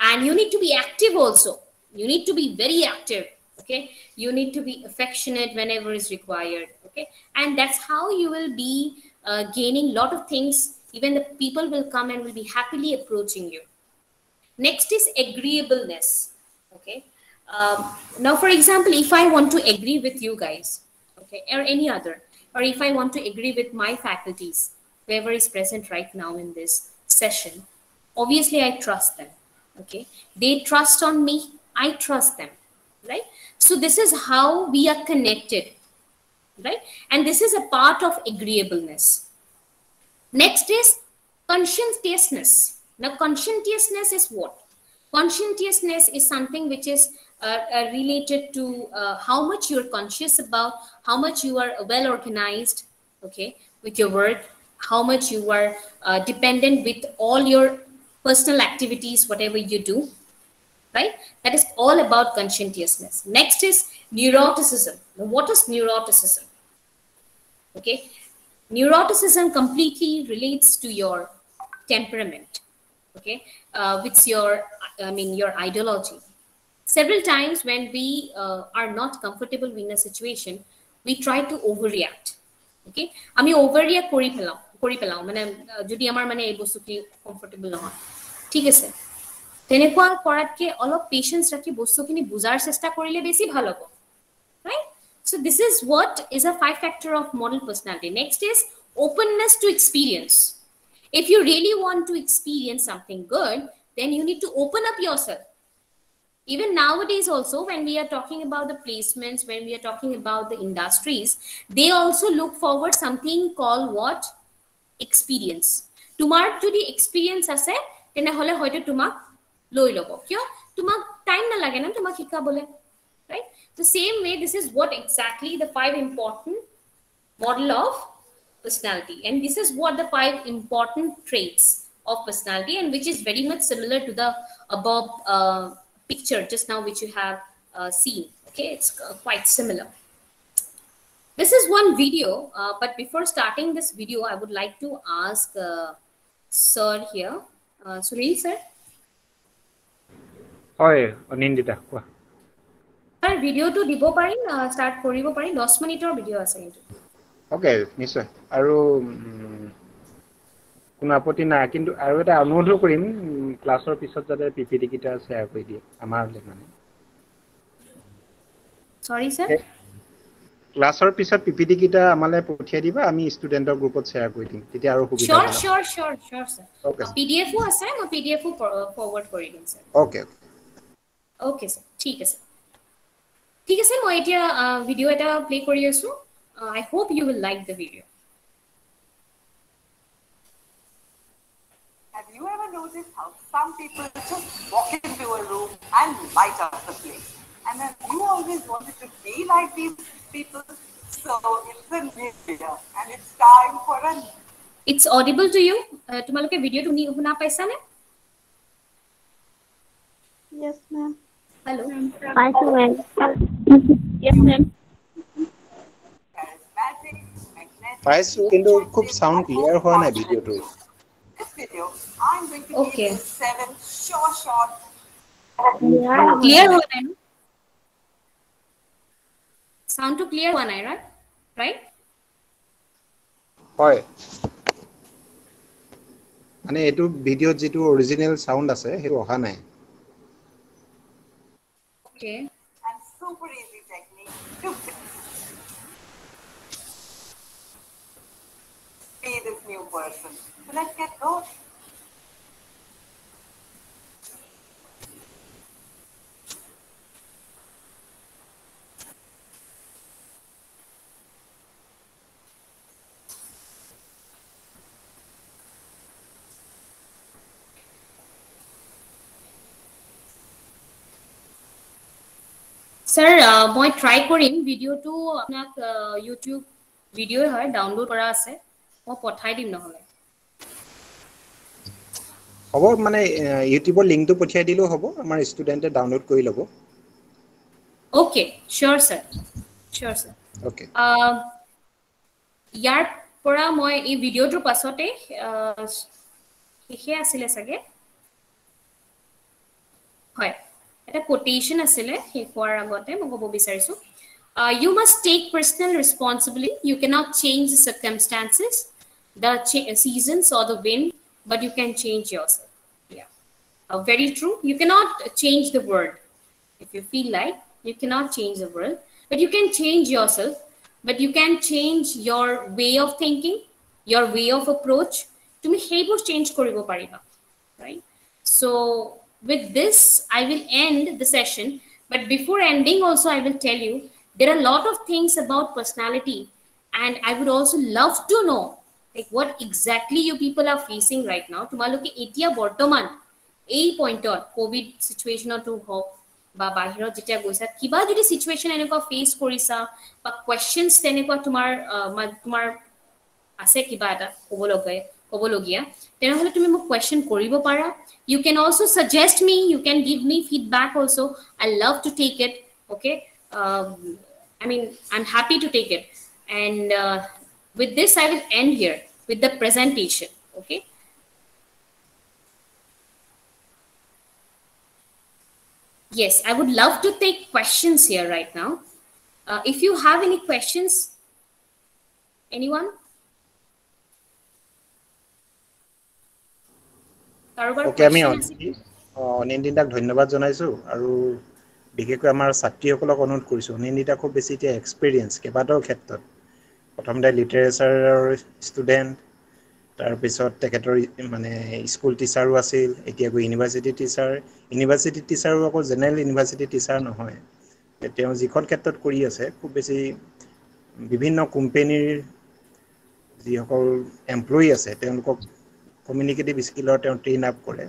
And you need to be active also. You need to be very active. Okay? You need to be affectionate whenever is required. Okay? And that's how you will be uh, gaining lot of things. Even the people will come and will be happily approaching you. Next is agreeableness um, now for example if i want to agree with you guys okay or any other or if i want to agree with my faculties whoever is present right now in this session obviously i trust them okay? They trust on me i trust them right? So this is how we are connected right? And this is a part of agreeableness. Next is conscientiousness. Now conscientiousness is what? Conscientiousness is something which is uh, uh, related to uh, how much you're conscious about how much you are well organized okay with your work how much you are uh, dependent with all your personal activities whatever you do right? That is all about conscientiousness. Next is neuroticism. Now, what is neuroticism? Okay neuroticism completely relates to your temperament okay uh, with your i mean your ideology several times when we uh, are not comfortable in a situation we try to overreact okay আমি overreact কৰি পেলাও কৰি পেলাও মানে আহ, যদি আমাৰ মানে এই বস্তুখিনি কমফৰ্টেবল নহয় ঠিক আছে তেনেকুৱা কৰাতকে অলপ পেচেঞ্চ ৰাখি বস্তুখিনি বুজাৰ চেষ্টা কৰিলে বেছি ভাল হ'ব right so this is what is a five factor of model personality next is openness to experience if you really want to experience something good then you need to open up yourself even nowadays also when we are talking about the placements when we are talking about the industries they also look forward something called what experience তোমাৰ যদি experience আছে তেনেহ'লে হয়তো তোমাক লৈ ল'ব কিয় তোমাক টাইম নালাগে না তোমাক শিকাবলৈ right the same way this is what exactly the five important model of personality and this is what the five important traits of personality and which is very much similar to the above uh, picture just now which you have uh, seen okay it's uh, quite similar this is one video uh, but before starting this video i would like to ask uh, sir here uh, sunil sir হয় অনিন্দিতা কোৱা sir ভিডিঅ'টো দিব পাৰিম start কৰিব পাৰিম দহ মিনিটৰ video আছে কিন্তু অ'কে নিশ্চয় আৰু উম, কোনো আপত্তি নাই কিন্তু আৰু এটা অনুৰোধো কৰিম ক্লাছৰ পিছত যাতে পি পি টি কেইটা শ্বেয়াৰ কৰি দিয়ে আমাৰলৈ মানে। চৰি ছাৰ ক্লাছৰ পিছত পি পি টি কেইটা আমালৈ পঠিয়াই দিবা আমি ষ্টুডেণ্টৰ গ্ৰুপত শ্বেয়াৰ কৰি দিম তেতিয়া আৰু সুবিধা হ'ব। Sure sure sure sir okay P D এফো আছে মই পি ডি এফো ফৰৱাৰ্ড কৰি দিম ছাৰ অ'কে অ'কে ছাৰ ঠিক আছে। ঠিক আছে মই এতিয়া ভিডিঅ' এটা প্লে কৰি আছোঁ। I hope you will like the video' some people just walk into a room and light up the place? And then you always wanted to be like these people. So it's a new year and it's time for a it's audible to you তোমালোকে ভিডিঅ'টো শুনি শুনা পাইছানে Yes, ma'am. Hello' Python, ma'am. Yes, ma'am. charismatic, magnetic. পাইছো কিন্তু খুব sound clear হোৱা নাই ভিডিঅ'টো This video, I'm going to Okay. give you seven sure shot Yeah. Clear হোৱা নাই চাউণ্ডটো ক্লিয়াৰ হোৱা নাই ৰাইট ৰাইট হয় মানে এইটো ভিডিঅ'ত যিটো অৰিজিনেল চাউণ্ড আছে সেইটো অহা নাই okay and super easy technique to be this new person. So let's get going. Sir মই ট্ৰাই কৰিম। ভিডিঅ'টো আপোনাক ইউটিউব ভিডিঅ'ই হয় ডাউনলোড কৰা আছে। মই পঠাই দিম নহ'লে। হ'ব মানে ইউটিউবৰ লিংকটো পঠিয়াই দিলেও হ'ব। আমাৰ ষ্টুডেণ্টে ডাউনলোড কৰি ল'ব। Okay sure sir sure sir okay আহ, ইয়াৰ পৰা মই এই ভিডিঅ'টোৰ পাছতে আহ, শেষে আছিলে চাগে? হয়। এটা কোটেশ্যন আছিলে শেষ হোৱাৰ আগতে মই ক'ব বিচাৰিছোঁ you must take personal responsibility you cannot change the circumstances the seasons or the wind but you can change yourself very true you cannot change the world if you feel like you cannot change the world but you can change yourself but you can change your way of thinking your way of approach তুমি সেইবোৰ change কৰিব পাৰিবা right so with this i will end the session but before ending also i will tell you there are a lot of things about personality and i would also love to know like what exactly you people are facing right now তোমালোকে এতিয়া বৰ্তমান এই পইণ্টত covid চিটুৱেশ্যনতো হওক বা বাহিৰত যেতিয়া গৈছা কিবা যদি চিটুৱেশ্যন এনেকুৱা ফেচ কৰিছা বা কুৱেশ্যনছ তেনেকুৱা তোমাৰ আহ, মা- তোমাৰ আছে কিবা এটা ক'বলগীয়া ক'বলগীয়া তেনেহ'লে তুমি মোক কুৱেশ্যন কৰিব পাৰা you can also' suggest me you can give me feedback also' I love to take it okay I mean I am happy to take it and with this i will end here with the presentation okay Yes, I would love to take questions here right now. Uh, if you have any questions, anyone? কাৰোবাৰ okay আমি? অনিন্দিতাক ধন্যবাদ জনাইছোঁ আৰু বিশেষকৈ আমাৰ ছাত্ৰীসকলক অনুৰোধ কৰিছোঁ। অনিন্দিতা খুব বেছি এতিয়া এক্সপিৰিয়েঞ্চ কেইবাটাও ক্ষেত্ৰত। প্ৰথমতে লিটাৰেচাৰৰ ষ্টুডেণ্ট তাৰপিছত তেখেতৰ মানে স্কুল টিচাৰো আছিল এতিয়া গৈ ইউনিভাৰ্চিটি টিচাৰ ইউনিভাৰ্চিটি টিচাৰো আকৌ জেনেৰেল ইউনিভাৰ্চিটি টিচাৰ নহয় তেওঁ যিখন ক্ষেত্ৰত কৰি আছে খুব বেছি বিভিন্ন কোম্পেনীৰ যিসকল এমপ্লয়ী আছে তেওঁলোকক কমিউনিকেটিভ স্কিলৰ তেওঁ ট্ৰেইন আপ কৰে।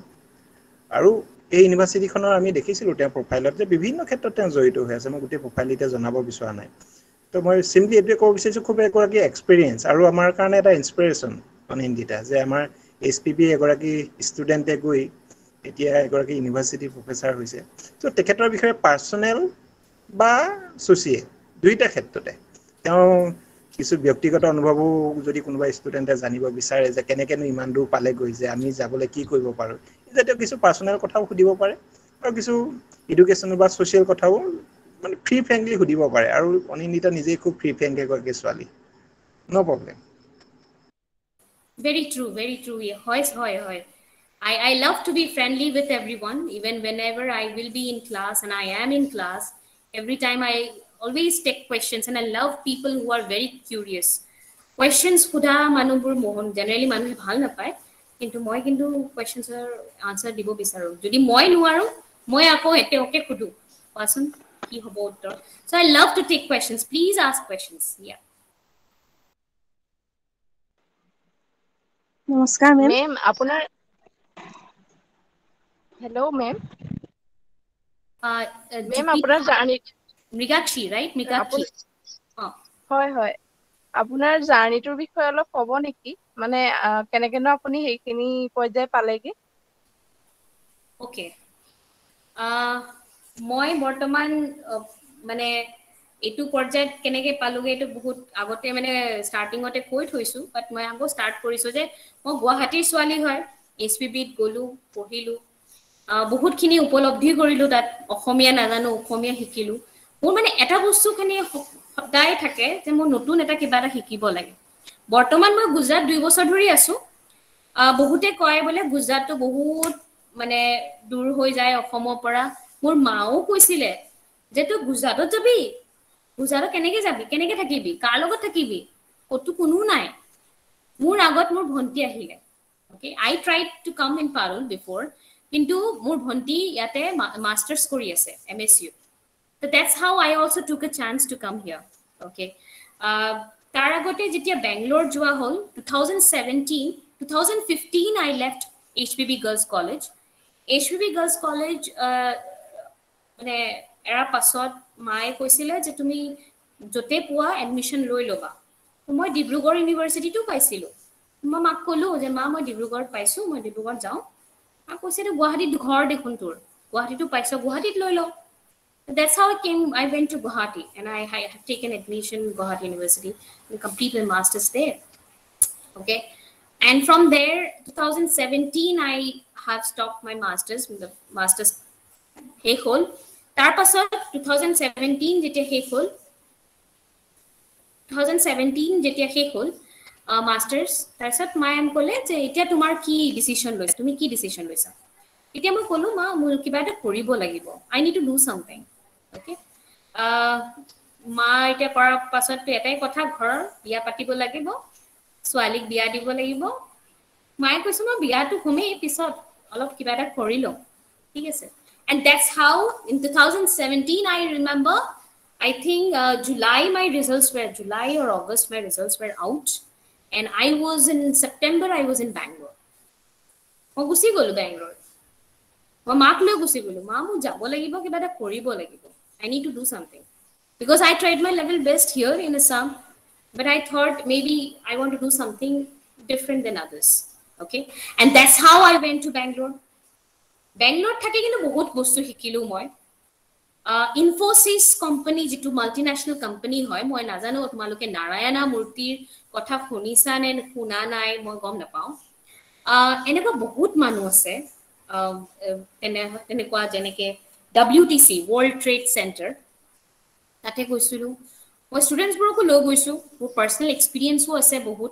আৰু এই ইউনিভাৰ্চিটিখনৰ আমি দেখিছিলোঁ তেওঁৰ প্ৰফাইলত যে বিভিন্ন ক্ষেত্ৰত তেওঁ জড়িত হৈ আছে। মই গোটেই প্ৰফাইল এতিয়া জনাব বিচৰা নাই। তো মই চিম্পলি এইটোৱে ক'ব বিচাৰিছোঁ খুব এগৰাকী এক্সপিৰিয়েঞ্চ আৰু আমাৰ কাৰণে এটা ইনস্পিৰেশ্যন অনিন্দিতা যে আমাৰ এইচ পি বি এগৰাকী ষ্টুডেণ্টে গৈ এতিয়া এগৰাকী ইউনিভাৰ্চিটি প্ৰফেচাৰ হৈছে। ত' তেখেতৰ বিষয়ে পাৰ্চনেল বা ছ'চিয়েল দুয়োটা ক্ষেত্ৰতে। তেওঁ কিছু ব্যক্তিগত অনুভৱো যদি কোনোবা ষ্টুডেণ্টে জানিব বিচাৰে যে কেনেকৈনো ইমান দূৰ পালেগৈ যে আমি যাবলৈ কি কৰিব পাৰোঁ যাতে কিছু পাৰ্চনেল কথাও সুধিব পাৰে আৰু কিছু এডুকেশ্যনেল বা ছ'চিয়েল কথাও মানে ফ্ৰী ফ্ৰেংকলি সুধিব পাৰে আৰু অনিন্দিতা নিজেই খুব ফ্ৰী ফ্ৰেংক এগৰাকী ছোৱালী no' problem Very true, very true. Yeah, Hoy, hoy, hoy. I, I love to be friendly with everyone, even whenever I will be in class and I am in class. Every time I always take questions and I love people who are very curious. Questions সোধা মানুহবোৰ Mohan generally মানুহে ভাল নাপায় কিন্তু মই কিন্তু কুৱেশ্যনছৰ answer দিব বিচাৰোঁ যদি মই নোৱাৰোঁ মই আকৌ একেওকে সোধোঁ কোৱাচোন কি হ'ব উত্তৰ so' I love to take questions please ask questions yeah নমস্কাৰ মেম মেম আপোনাৰ হেল্ল' মেম মেম আপোনাৰ জাৰ্ণিত মৃগাক্ষী ৰাইট মৃগাক্ষী। হয় হয়। আপোনাৰ জাৰ্ণিটোৰ বিষয়ে অলপ ক'ব নেকি? মানে কেনেকেনো আপুনি সেইখিনি পৰ্যায় পালেগে? অ'কে। মই বৰ্তমান মানে এইটো পৰ্যায়ত কেনেকৈ পালোগৈ এইটো বহুত আগতে মানে ষ্টাৰ্টিঙতে কৈ থৈছোঁ বাট মই আকৌ ষ্টাৰ্ট কৰিছোঁ যে মই গুৱাহাটীৰ ছোৱালী হয়। এইচ পি বিত গ'লোঁ পঢ়িলোঁ। বহুতখিনি উপলব্ধি কৰিলোঁ তাত। অসমীয়া নাজানো অসমীয়া শিকিলোঁ। মোৰ মানে এটা বস্তুখিনি সদায় থাকে যে মোৰ নতুন এটা কিবা এটা শিকিব লাগে। বৰ্তমান মই গুজৰাট দুই বছৰ ধৰি আছোঁ। বহুতে কয় বোলে গুজৰাটটো বহুত মানে দূৰ হৈ যায় অসমৰ পৰা। মোৰ মাও কৈছিলে যে তই গুজৰাটত যাবি? গুজৰাটত কেনেকে যাবি? কেনেকে থাকিবি? কাৰ লগত থাকিবি? ক'তো কোনো নাই। মোৰ আগত মোৰ ভণ্টি আহিলে। Okay I try to come in Parul before কিন্তু মোৰ ভণ্টি ইয়াতে মাষ্টাৰ্ছ কৰি আছে M S U That's how I also took a chance to come here. Okay. Uh, তাৰ আগতে যেতিয়া বেংগলোৰ যোৱা হ'ল two thousand seventeen two thousand fifteen I left H P B girls college H P B girls college মানে এৰাৰ পাছত মায়ে কৈছিলে যে তুমি য'তে পোৱা এডমিশ্যন লৈ ল'বা মই ডিব্ৰুগড় ইউনিভাৰ্চিটিতো পাইছিলোঁ মই মাক ক'লোঁ যে মা মই ডিব্ৰুগড়ত পাইছোঁ মই ডিব্ৰুগড়ত যাওঁ মাক কৈছে গুৱাহাটীত ঘৰ দেখোন তোৰ গুৱাহাটীতো পাইছ গুৱাহাটীত লৈ লওঁ That's how I came. I went to Guwahati and I, I have taken admission in Guwahati University and complete my master's there. Okay. And from there, 2017, I have stopped my master's, the master's শেষ হ'ল তাৰ পাছত 2017 যেতিয়া শেষ হ'ল 2017 যেতিয়া শেষ হ'ল মাষ্টাৰ্ছ তাৰপিছত মায়ে ক'লে যে এতিয়া তোমাৰ কি ডিচিশ্যন লৈছা তুমি কি ডিচিশ্যন লৈছা এতিয়া মই ক'লো মা মোৰ কিবা এটা কৰিব লাগিব I need to do something okay মা এতিয়া কৰাৰ পাছততো এটাই কথা ঘৰৰ বিয়া পাতিব লাগিব ছোৱালীক বিয়া দিব লাগিব। মায়ে কৈছে মই বিয়াটো হ'মেই পিছত অলপ কিবা এটা কৰি লওঁ। ঠিক আছে? And that's how in two thousand seventeen I remember think uh, July my results were July or August my results were out, and I was in September I was in Bangalore. মই গুচি গ'লো বেংগলোৰ মই মাক লৈ গুচি গ'লো। মা মোক যাব লাগিব কিবা এটা কৰিব লাগিব। I need to do something because I tried my level best here in Assam but I thought maybe I want to do something different than others okay and that's how I went to Bangalore বেংগলোৰত থাকি কিন্তু বহুত বস্তু শিকিলোঁ মই Infosys company যিটো multinational company হয় মই নাজানো তোমালোকে নাৰায়ণা মূৰ্তিৰ কথা শুনিছা নে শুনা নাই মই গম নাপাওঁ এনেকুৱা বহুত মানুহ আছে তেনে তেনেকুৱা যেনেকে W T C world trade center তাতে গৈছিলোঁ। মই ষ্টুডেণ্টছবোৰকো লৈ গৈছোঁ। মোৰ পাৰ্চনেল এক্সপিৰিয়েঞ্চো আছে বহুত।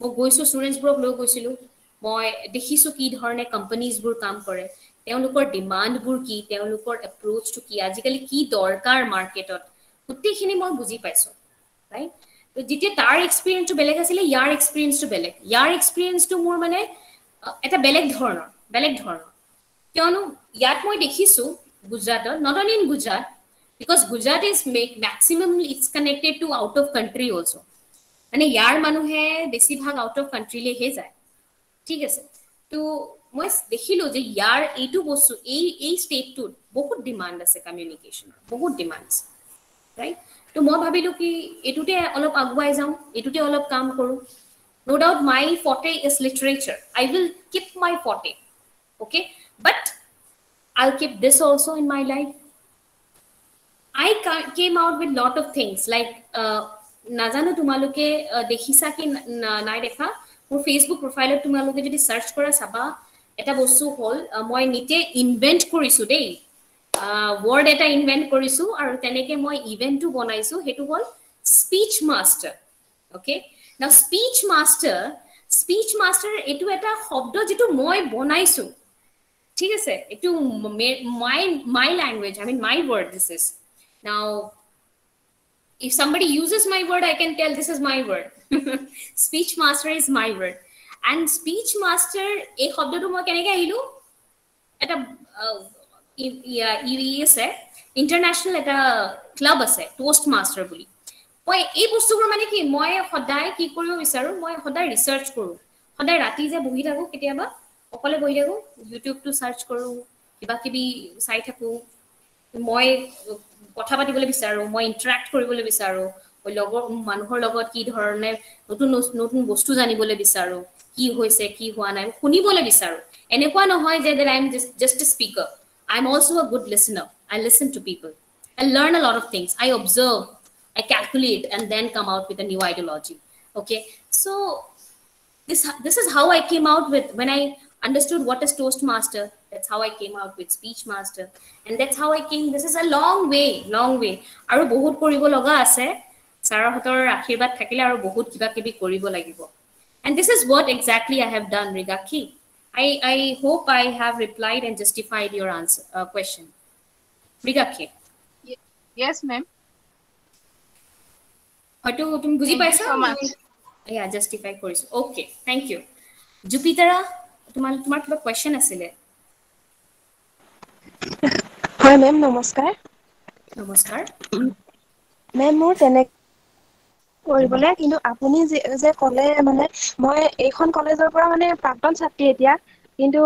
মই গৈছোঁ ষ্টুডেণ্টছবোৰক লৈ গৈছিলোঁ। মই দেখিছোঁ কি ধৰণে কোম্পানীজবোৰ কাম কৰে। তেওঁলোকৰ ডিমাণ্ডবোৰ কি তেওঁলোকৰ এপ্ৰ'চটো কি আজিকালি কি দৰকাৰ মাৰ্কেটত গোটেইখিনি মই বুজি পাইছোঁ ৰাইট যেতিয়া তাৰ এক্সপিৰিয়েঞ্চটো বেলেগ আছিলে ইয়াৰ এক্সপিৰিয়েঞ্চটো বেলেগ। ইয়াৰ এক্সপিৰিয়েঞ্চটো মোৰ মানে এটা বেলেগ ধৰণৰ বেলেগ ধৰণৰ। কিয়নো ইয়াত মই দেখিছোঁ গুজৰাটত not only in Gujarat because Gujarat is make maximum it's connected to out of country also' মানে ইয়াৰ মানুহে বেছিভাগ আউট অফ কাণ্ট্ৰিলেহে যায়। ঠিক আছে? তো মই দেখিলো যে ইয়াৰ এইটো বস্তু এই এই ষ্টেটটোত বহুত ডিমাণ্ড আছে কমিউনিকেশ্যনৰ বহুত ডিমাণ্ড আছে ৰাইট তো মই ভাবিলোঁ কি এইটোতে অলপ আগুৱাই যাওঁ এইটোতে অলপ কাম কৰোঁ। No doubt my forte is literature. I will keep my forte okay? But i'll keep this also in my life. I came out with lot of things like নাজানো তোমালোকে দেখিছা কি নাই দেখা মোৰ ফেচবুক প্ৰফাইলত তোমালোকে যদি চাৰ্চ কৰা চাবা এটা বস্তু হ'ল মই নিজে ইনভেণ্ট কৰিছোঁ দেই ৱৰ্ড এটা ইনভেণ্ট কৰিছোঁ আৰু তেনেকে মই ইভেণ্টটো বনাইছোঁ সেইটো হ'ল speech master okay speech master, speech master এইটো এটা শব্দ যিটো মই বনাইছো ঠিক আছে এইটো my my language I mean my word this is now if somebody uses my word i can tell this is my word. [laughs] Speech master is my word. And speech master এই শব্দটো মই কেনেকে আহিলো? এটা ই আছে ইণ্টাৰনেশ্যনেল এটা club আছে toast master বুলি। মই এই বস্তুবোৰ মানে কি মই সদায় কি কৰিব বিচাৰোঁ মই সদায় ৰিচাৰ্চ কৰোঁ। সদায় ৰাতি যে বহি থাকোঁ কেতিয়াবা অকলে বহি থাকোঁ ইউটিউবটো চাৰ্চ কৰোঁ কিবা কিবি চাই থাকোঁ মই কথা পাতিবলৈ বিচাৰোঁ মই ইণ্টাৰেক্ট কৰিবলৈ বিচাৰোঁ মই লগৰ মানুহৰ লগত কি ধৰণে নতুন নতুন বস্তু জানিবলৈ বিচাৰোঁ কি হৈছে কি হোৱা নাই শুনিবলৈ বিচাৰোঁ এনেকুৱা নহয় যে that I am just a speaker I am also' a good listener I listen to people I learn a lot of things I observe I calculate and then come out with a new ideology. Okay, so this this is how I came out with when I understood what is Toastmaster. That's how I came out with Speech Master, and that's how I came. This is a long way, long way. আৰু বহুত কৰিব লগা আছে ছাৰহঁতৰ আশীৰ্বাদ থাকিলে আৰু বহুত কিবা কিবি কৰিব লাগিব and this is what exactly I have done, Rigaki. I, I hope I have replied and justified your answer uh, question. Rigaki. Yes, ma'am. হয়তো তুমি বুজি পাইছা ইয়া জাষ্টিফাই কৰিছো অ'কে থেংক ইউ জুপিতাৰা তোমাৰ তোমাৰ কিবা কুৱেশ্যন আছিলে হয় মেম নমস্কাৰ নমস্কাৰ মেম মোৰ তেনে কৰিবলৈ কিন্তু আপুনি যে যে ক'লে মানে মই এইখন কলেজৰ পৰা মানে প্ৰাক্তন ছাত্ৰী এতিয়া। কিন্তু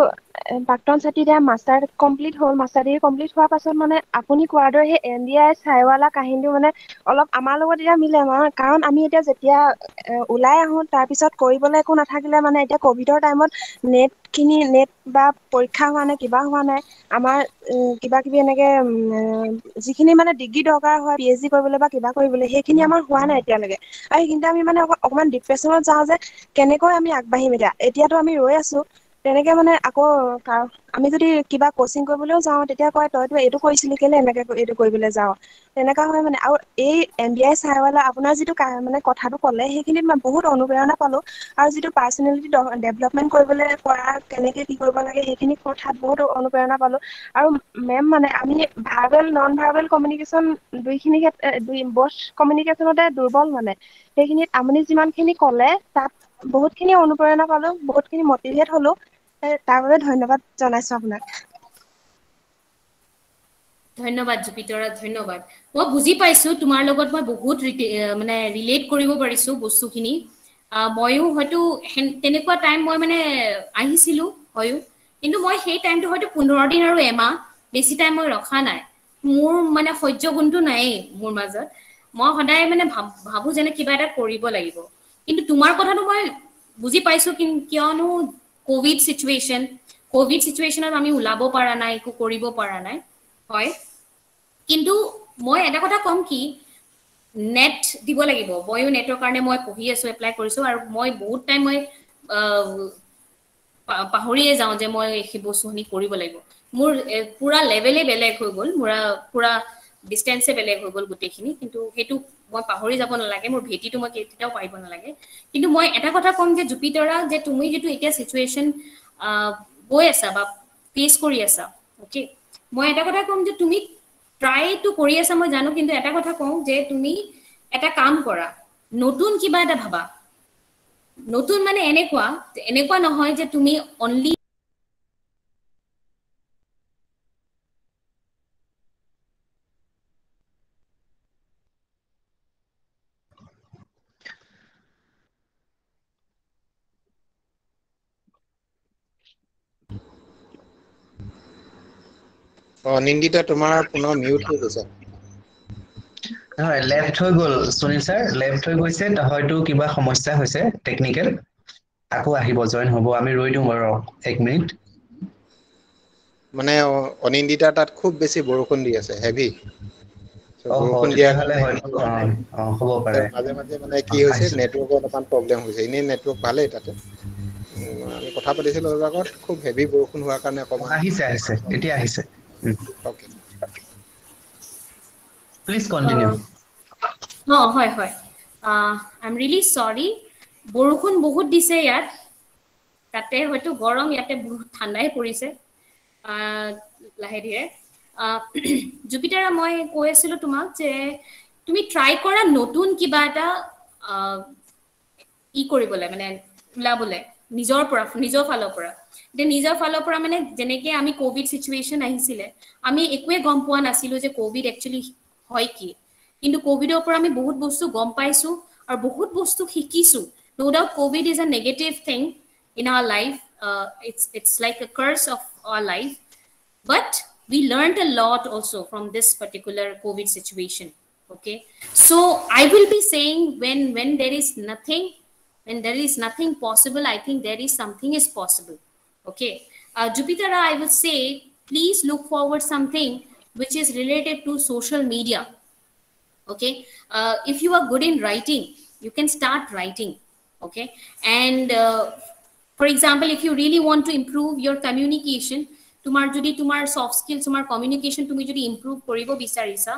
প্ৰাক্তন ছাত্ৰী এতিয়া মাষ্টাৰ কমপ্লিট হ'ল মাষ্টাৰ ডিগ্ৰী কমপ্লিট হোৱাৰ পাছত মানে আপুনি কোৱাৰ দৰে সেই এন ডি আই চাইৱালা কাহিনীটো মানে অলপ আমাৰ লগত এতিয়া মিলে আমাৰ কাৰণ আমি এতিয়া যেতিয়া ওলাই আহো তাৰপিছত কৰিবলৈ একো নাথাকিলে মানে এতিয়া কভিডৰ টাইমত নেট খিনি নেট বা পৰীক্ষা হোৱা নাই কিবা হোৱা নাই আমাৰ কিবা কিবি এনেকে যিখিনি মানে ডিগ্ৰী দৰকাৰ হয় পি এইচ ডি কৰিবলৈ বা কিবা কৰিবলৈ সেইখিনি আমাৰ হোৱা নাই এতিয়ালৈকে। আৰু সেইখিনিতে আমি মানে অক- অকমান ডিপ্ৰেশ্যনত যাওঁ যে কেনেকৈ আমি আগবাঢ়িম এতিয়া। এতিয়াতো আমি ৰৈ আছো। তেনেকে মানে আকৌ আমি যদি কিবা কচিং কৰিবলৈও যাওঁ তেতিয়া কয় তইতো এইটো কৰিছিলি কেলে এনেকে এইটো কৰিবলৈ যাওঁ তেনেকা হয় মানে। আৰু এই এন ডি আই চাইৱালা আপোনাৰ যিটো মানে কথাটো ক'লে সেইখিনিত মই বহুত অনুপ্ৰেৰণা পালো। আৰু যিটো পাৰ্চনেলিটি ডেভেলপমেন্ট কৰিবলৈ পৰা কেনেকে কি কৰিব লাগে সেইখিনি কথাত বহুত অনুপ্ৰেৰণা পালো। আৰু মেম মানে আমি ভাৰ্বেল নন ভাৰ্বেল কমিউনিকেশ্যন দুইখিনি বথ কমিউনিকেশ্যনতে দুৰ্বল মানে। সেইখিনিত আপুনি যিমানখিনি ক'লে তাত বহুতখিনি অনুপ্ৰেৰণা পালো বহুতখিনি মটিভেট হলো। তাৰ বাবে ধন্যবাদ জনাইছো আপোনাক। ধন্যবাদ জুপিতৰা ধন্যবাদ। মই বুজি পাইছো তোমাৰ লগত মই বহুত মানে ৰিলেট কৰিব পাৰিছো বস্তুখিনি। ময়ো হয়তো তেনেকুৱা টাইম মই মানে আহিছিলো হয়ো কিন্তু মই সেই টাইমটো হয়তো পোন্ধৰ দিন আৰু এমাহ বেছি টাইম মই ৰখা নাই। মোৰ মানে সহ্য গুণটো নায়েই মোৰ মাজত। মই সদায় মানে ভাব- যেনে কিবা এটা কৰিব লাগিব। কিন্তু তোমাৰ কথাটো মই বুজি পাইছো কিয়নো কভিড চিটুৱেশ্যন কভিড চিটুৱেশ্যনত আমি ওলাব পৰা নাই একো কৰিব পৰা নাই হয়। কিন্তু মই এটা কথা ক'ম কি নেট দিব লাগিব। ময়ো নেটৰ কাৰণে মই পঢ়ি আছো এপ্লাই কৰিছো আৰু মই বহুত টাইম মই পাহৰিয়ে যাওঁ যে মই সেই বস্তুখিনি কৰিব লাগিব। মোৰ পুৰা লেভেলে বেলেগ হৈ গ'ল। মুৰা পুৰা ডিষ্টেঞ্চে বেলেগ হৈ গ'ল গোটেইখিনি কিন্তু সেইটো মই পাহৰি যাব নালাগে মোৰ ভেটিটো মই কেতিয়াও পাৰিব নালাগে। কিন্তু মই এটা কথা ক'ম যে জুপিতৰা যে তুমি যিটো এতিয়া চিটুৱেশ্যন গৈ আছা বা ফেচ কৰি আছা অ'কে মই এটা কথা ক'ম যে তুমি ট্ৰাইটো কৰি আছা মই জানো কিন্তু এটা কথা কওঁ যে তুমি এটা কাম কৰা নতুন কিবা এটা ভাবা। নতুন মানে এনেকুৱা এনেকুৱা নহয় যে তুমি অনলি অ নিন্দিতা তোমাৰ পুনৰ মিউট হৈ গৈছে। হয় লেফ্ট হৈ গ'ল সুনীল ছাৰ লেফ্ট হৈ গৈছে হয়তো কিবা সমস্যা হৈছে টেকনিকেল আকৌ আহিব জইন হ'ব আমি ৰৈ দিওঁ বাৰু এক মিনিট। মানে অ- অনিন্দিতাৰ তাত খুব বেছি বৰষুণ দি আছে হেভি অ বৰষুণ দিয়াৰ তেতিয়াহ'লে কাৰণে হয়তো অ অ হ'ব পাৰে। মাজে মাজে মানে অ কি হৈছে আহিছো। নেটৱৰ্কৰ অলপমান প্ৰব্লেম হৈছে এনেই নেটৱৰ্ক ভালেই তাতে। উম, আমি কথা পাতিছিলো অলপ আগত খুব হেভি বৰষুণ হোৱাৰ কাৰণে অ, অকমান আহিছে আহিছে এতিয়া আহিছে। অকে প্লিজ কণ্টিনিউ অ হয় হয়. আই এম ৰিয়েলি চৰি বৰষুণ বহুত দিছে ইয়াত। তাতে হয়তো গৰম ইয়াতে বহুত ঠাণ্ডাই পৰিছে। আহ, লাহে ধীৰে। [clears throat] আহ, জুপিতাৰা মই কৈ আছিলো তোমাক যে তুমি ট্ৰাই কৰা নতুন কিবা এটা আহ, ই কৰিবলৈ মানে ওলাবলৈ নিজৰ পৰা নিজৰ ফালৰ পৰা। এতিয়া নিজৰ ফালৰ পৰা মানে যেনেকে আমি কভিড চিটুৱেশ্যন আহিছিলে আমি একোৱে গম পোৱা নাছিলো যে কভিড একচুৱেলি হয় কি কিন্তু কভিডৰ পৰা আমি বহুত বস্তু গম পাইছো আৰু বহুত বস্তু শিকিছো no doubt covid is a negative thing in our life. Uh, it's it's like a curse of our life, but we learned a lot also from this particular COVID situation. Okay, so I will be saying when when there is nothing, when there is nothing possible, I think there is something is possible. Okay, uh, Jupiter, I would say please look forward something which is related to social media okay uh, if you are good in writing you can start writing okay and uh, for example if you really want to improve your communication তোমাৰ যদি তোমাৰ soft skills তোমাৰ communication তুমি যদি improve কৰিব বিচাৰিছা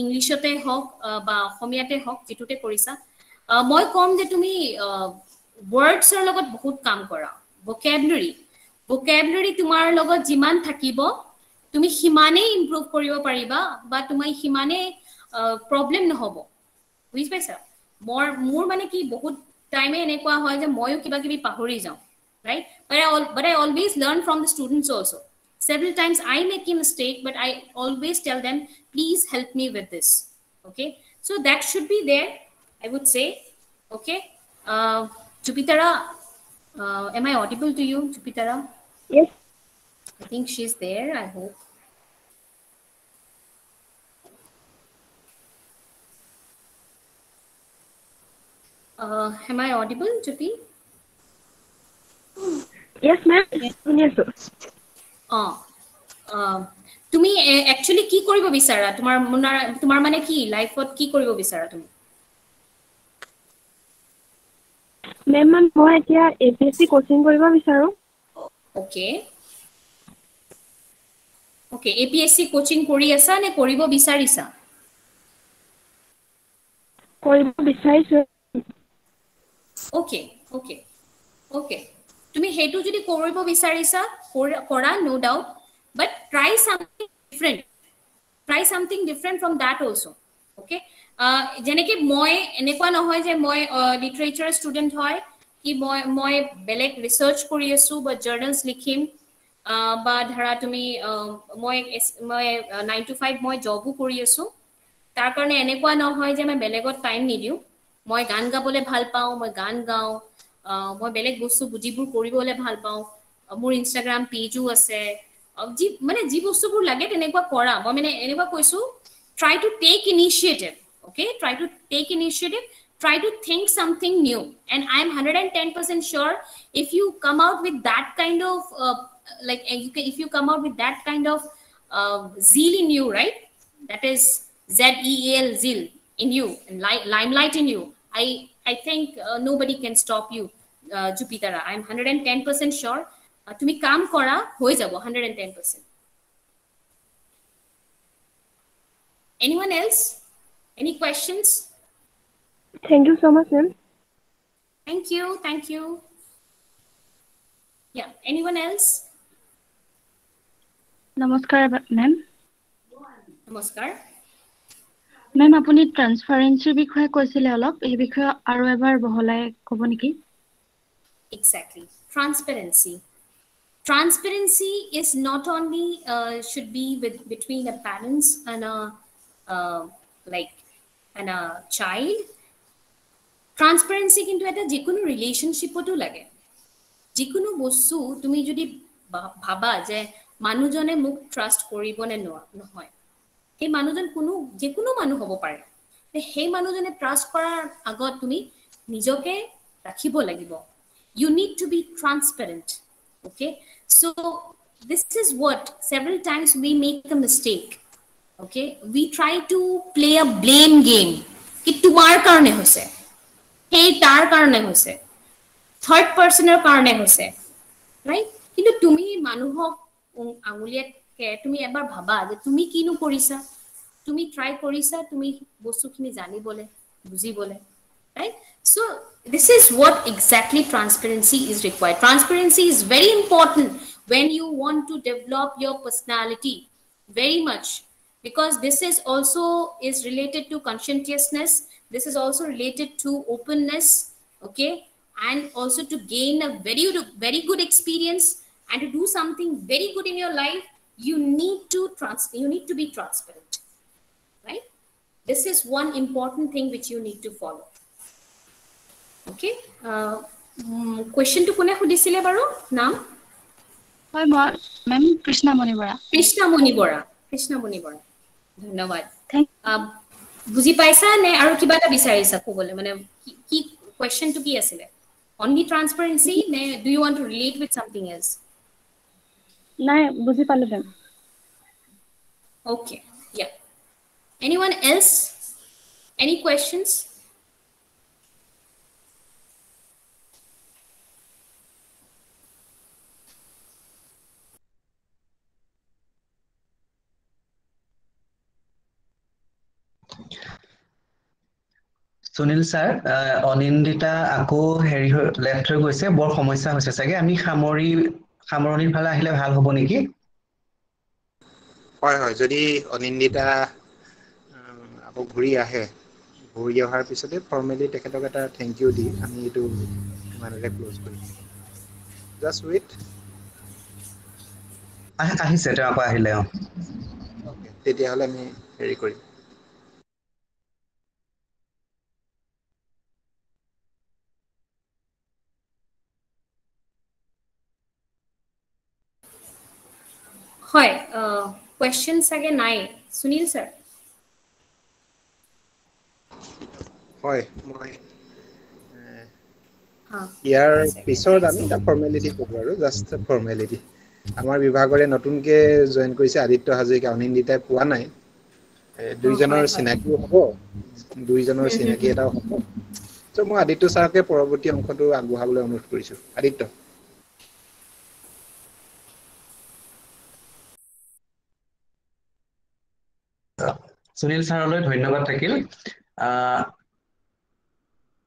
ইংলিছতে হওক আহ, বা অসমীয়াতে হওক যিটোতে কৰিছা আহ, মই ক'ম যে তুমি ৱৰ্ডছৰ লগত বহুত কাম কৰা ভকেবুলাৰী ভকেবুলাৰী তোমাৰ লগত যিমান থাকিব তুমি সিমানেই ইম্প্ৰুভ কৰিব পাৰিবা বা তুমি সিমানেই প্ৰব্লেম নহ'ব বুজি পাইছা মোৰ মোৰ মানে কি বহুত টাইমে এনেকুৱা হয় যে ময়ো কিবা কিবি পাহৰি যাওঁ I, al- but I always learn from the students also several times i make a mistake but i always tell them please help me with this okay so that should be there i would say okay uh, Jupitara, Uh, am I audible to you, Jupitara? Yes. I think she's there, I hope. Uh, am I audible, Jupi? Yes, ma'am. শুনি আছো অঁ আহ, তুমি actually কি কৰিব বিচাৰা তোমাৰ মোনাৰ- তোমাৰ মানে কি লাইফত কি কৰিব বিচাৰা তুমি মেম মই এতিয়া A P S C coaching কৰিব বিচাৰোঁ। Okay okay A P S C coaching কৰি আছা নে কৰিব বিচাৰিছা? কৰিব বিচাৰিছোঁ। অ'কে অ'কে অ'কে তুমি সেইটো যদি কৰিব বিচাৰিছা কৰা no doubt but try something different try something different from that also' okay যেনেকে মই এনেকুৱা নহয় যে মই লিটাৰেচাৰ ষ্টুডেণ্ট হয় কি মই মই বেলেগ ৰিচাৰ্চ কৰি আছোঁ বা জাৰ্নেলছ লিখিম বা ধৰা তুমি মই মই নাইন টু ফাইভ মই জবো কৰি আছোঁ। তাৰ কাৰণে এনেকুৱা নহয় যে মই বেলেগত টাইম নিদিওঁ। মই গান গাবলৈ ভাল পাওঁ মই গান গাওঁ মই বেলেগ বস্তু যিবোৰ কৰিবলৈ ভাল পাওঁ। মোৰ ইনষ্টাগ্ৰাম পেজো আছে। যি মানে যি বস্তুবোৰ লাগে তেনেকুৱা কৰা। মই মানে এনেকুৱা কৈছোঁ try to take initiative okay try to take initiative try to think something new and i'm 110% sure if you come out with that kind of uh, like uh, you can, if you come out with that kind of uh, zeal in you right that is z e a l zeal in you and li- limelight in you i i think uh, nobody can stop you uh, jupitera i'm 110% sure uh, তুমি কাম কৰা হৈ যাব 110% anyone else any questions thank you so' much ma'am Thank you. Thank you. Yeah. Anyone else? নমস্কাৰ ma'am Namaskar. Ma'am আপুনি ট্ৰান্সপাৰেঞ্চিৰ বিষয়ে কৈছিলে অলপ এই বিষয়ে আৰু এবাৰ বহলাই ক'ব নেকি Exactly. Transparency. Transparency is not only uh, should be with between a parents and a uh, like and a child. Transparency কিন্তু এটা যিকোনো ৰিলেশ্যনশ্বিপতো লাগে। যিকোনো বস্তু তুমি যদি ভাবা যে মানুহজনে মোক ট্ৰাষ্ট কৰিব নে নহয়। সেই মানুহজন কোনো যিকোনো মানুহ হ'ব পাৰে। সেই মানুহজনে ট্ৰাষ্ট কৰাৰ আগত তুমি নিজকে ৰাখিব লাগিব। You need to be transparent okay? So this is what several times we make a mistake okay we try to play a blame game কি তোমাৰ কাৰণে হৈছে সেই তাৰ কাৰণে হৈছে থাৰ্ড পাৰ্চনৰ কাৰণে হৈছে ৰাইট কিন্তু তুমি মানুহক উম, আঙুলিয়াতকে তুমি এবাৰ ভাবা যে তুমি কিনো কৰিছা তুমি ট্ৰাই কৰিছা তুমি বস্তুখিনি জানিবলৈ বুজিবলৈ right so this is what exactly transparency is required transparency is very important when you want to develop your personality very much because this is also is related to conscientiousness this is also related to openness okay and also to gain a very very good experience and to do something very good in your life you need to trans you need to be transparent right this is one important thing which you need to follow okay uh, mm, questionটো কোনে সুধিছিলে বাৰু নাম হয় মই ma'am Krishnamani Bora Krishnamani Bora Krishnamani Bora ধন্যবাদ বুজি পাইছা নে আৰু কিবা এটা বিচাৰিছা ক'বলৈ মানে কি- কুৱেশ্যনটো কি আছিলে অনলি ট্ৰান্সপাৰেঞ্চি নে do you want to relate with something else নাই বুজি পালো ma'am Okay, yeah. Anyone else? Any questions? Sunil sir Anindita আকৌ হেৰি হৈ লেফ্ট হৈ গৈছে বৰ সমস্যা হৈছে চাগে। আমি সামৰি সামৰণিৰ ফালে আহিলে ভাল হ'ব নেকি? হয় হয়। যদি অনিন্দিতা আকৌ ঘূৰি আহে ঘূৰি অহাৰ পিছতে ফৰ্মেলি তেখেতক এটা থেংক ইউ দি আমি এইটো ইমানতে ক্ল'জ কৰিম। জাষ্ট ৱেইট আহ- আহিছে তেওঁ আকৌ আহিলে অ। অ'কে তেতিয়াহ'লে আমি হেৰি কৰিম। হয় কুৱেশ্যন চাগে নাই। সুনীল ছাৰ হয় মই ইয়াৰ পিছত আমি এটা ফৰ্মেলিটি ক'ব আৰু জাষ্ট ফৰ্মেলিটি আমাৰ বিভাগৰে নতুনকে জইন কৰিছে আদিত্য হাজৰিকা অনিন্দিতাই পোৱা নাই। দুইজনৰ। চিনাকিও হ'ব দুইজনৰ চিনাকি এটাও হ'ব। চ' মই আদিত্য ছাৰকে পৰৱৰ্তী অংশটো আগবঢ়াবলৈ অনুৰোধ কৰিছো। আদিত্য। সুনীল ছাৰলৈ ধন্যবাদ থাকিল।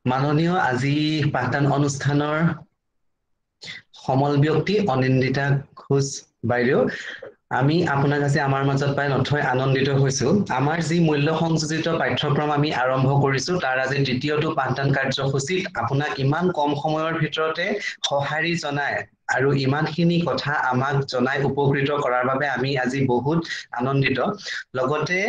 মাননীয় আজি পাঠদান অনুষ্ঠানৰ সমল ব্যক্তি অনিন্দিতা ঘোষ বাইদেউ। আমি আপোনাক আজি আমাৰ মাজত পাই নথৈ আনন্দিত হৈছো। আমাৰ যি মূল্য সংযোজিত পাঠ্যক্ৰম আমি আৰম্ভ কৰিছো তাৰ আজি তৃতীয়টো পাঠদান কাৰ্যসূচীত আপোনাক ইমান কম সময়ৰ ভিতৰতে সঁহাৰি জনাই আৰু ইমানখিনি কথা আমাক জনাই উপকৃত কৰাৰ বাবে আমি আজি বহুত আনন্দিত। লগতে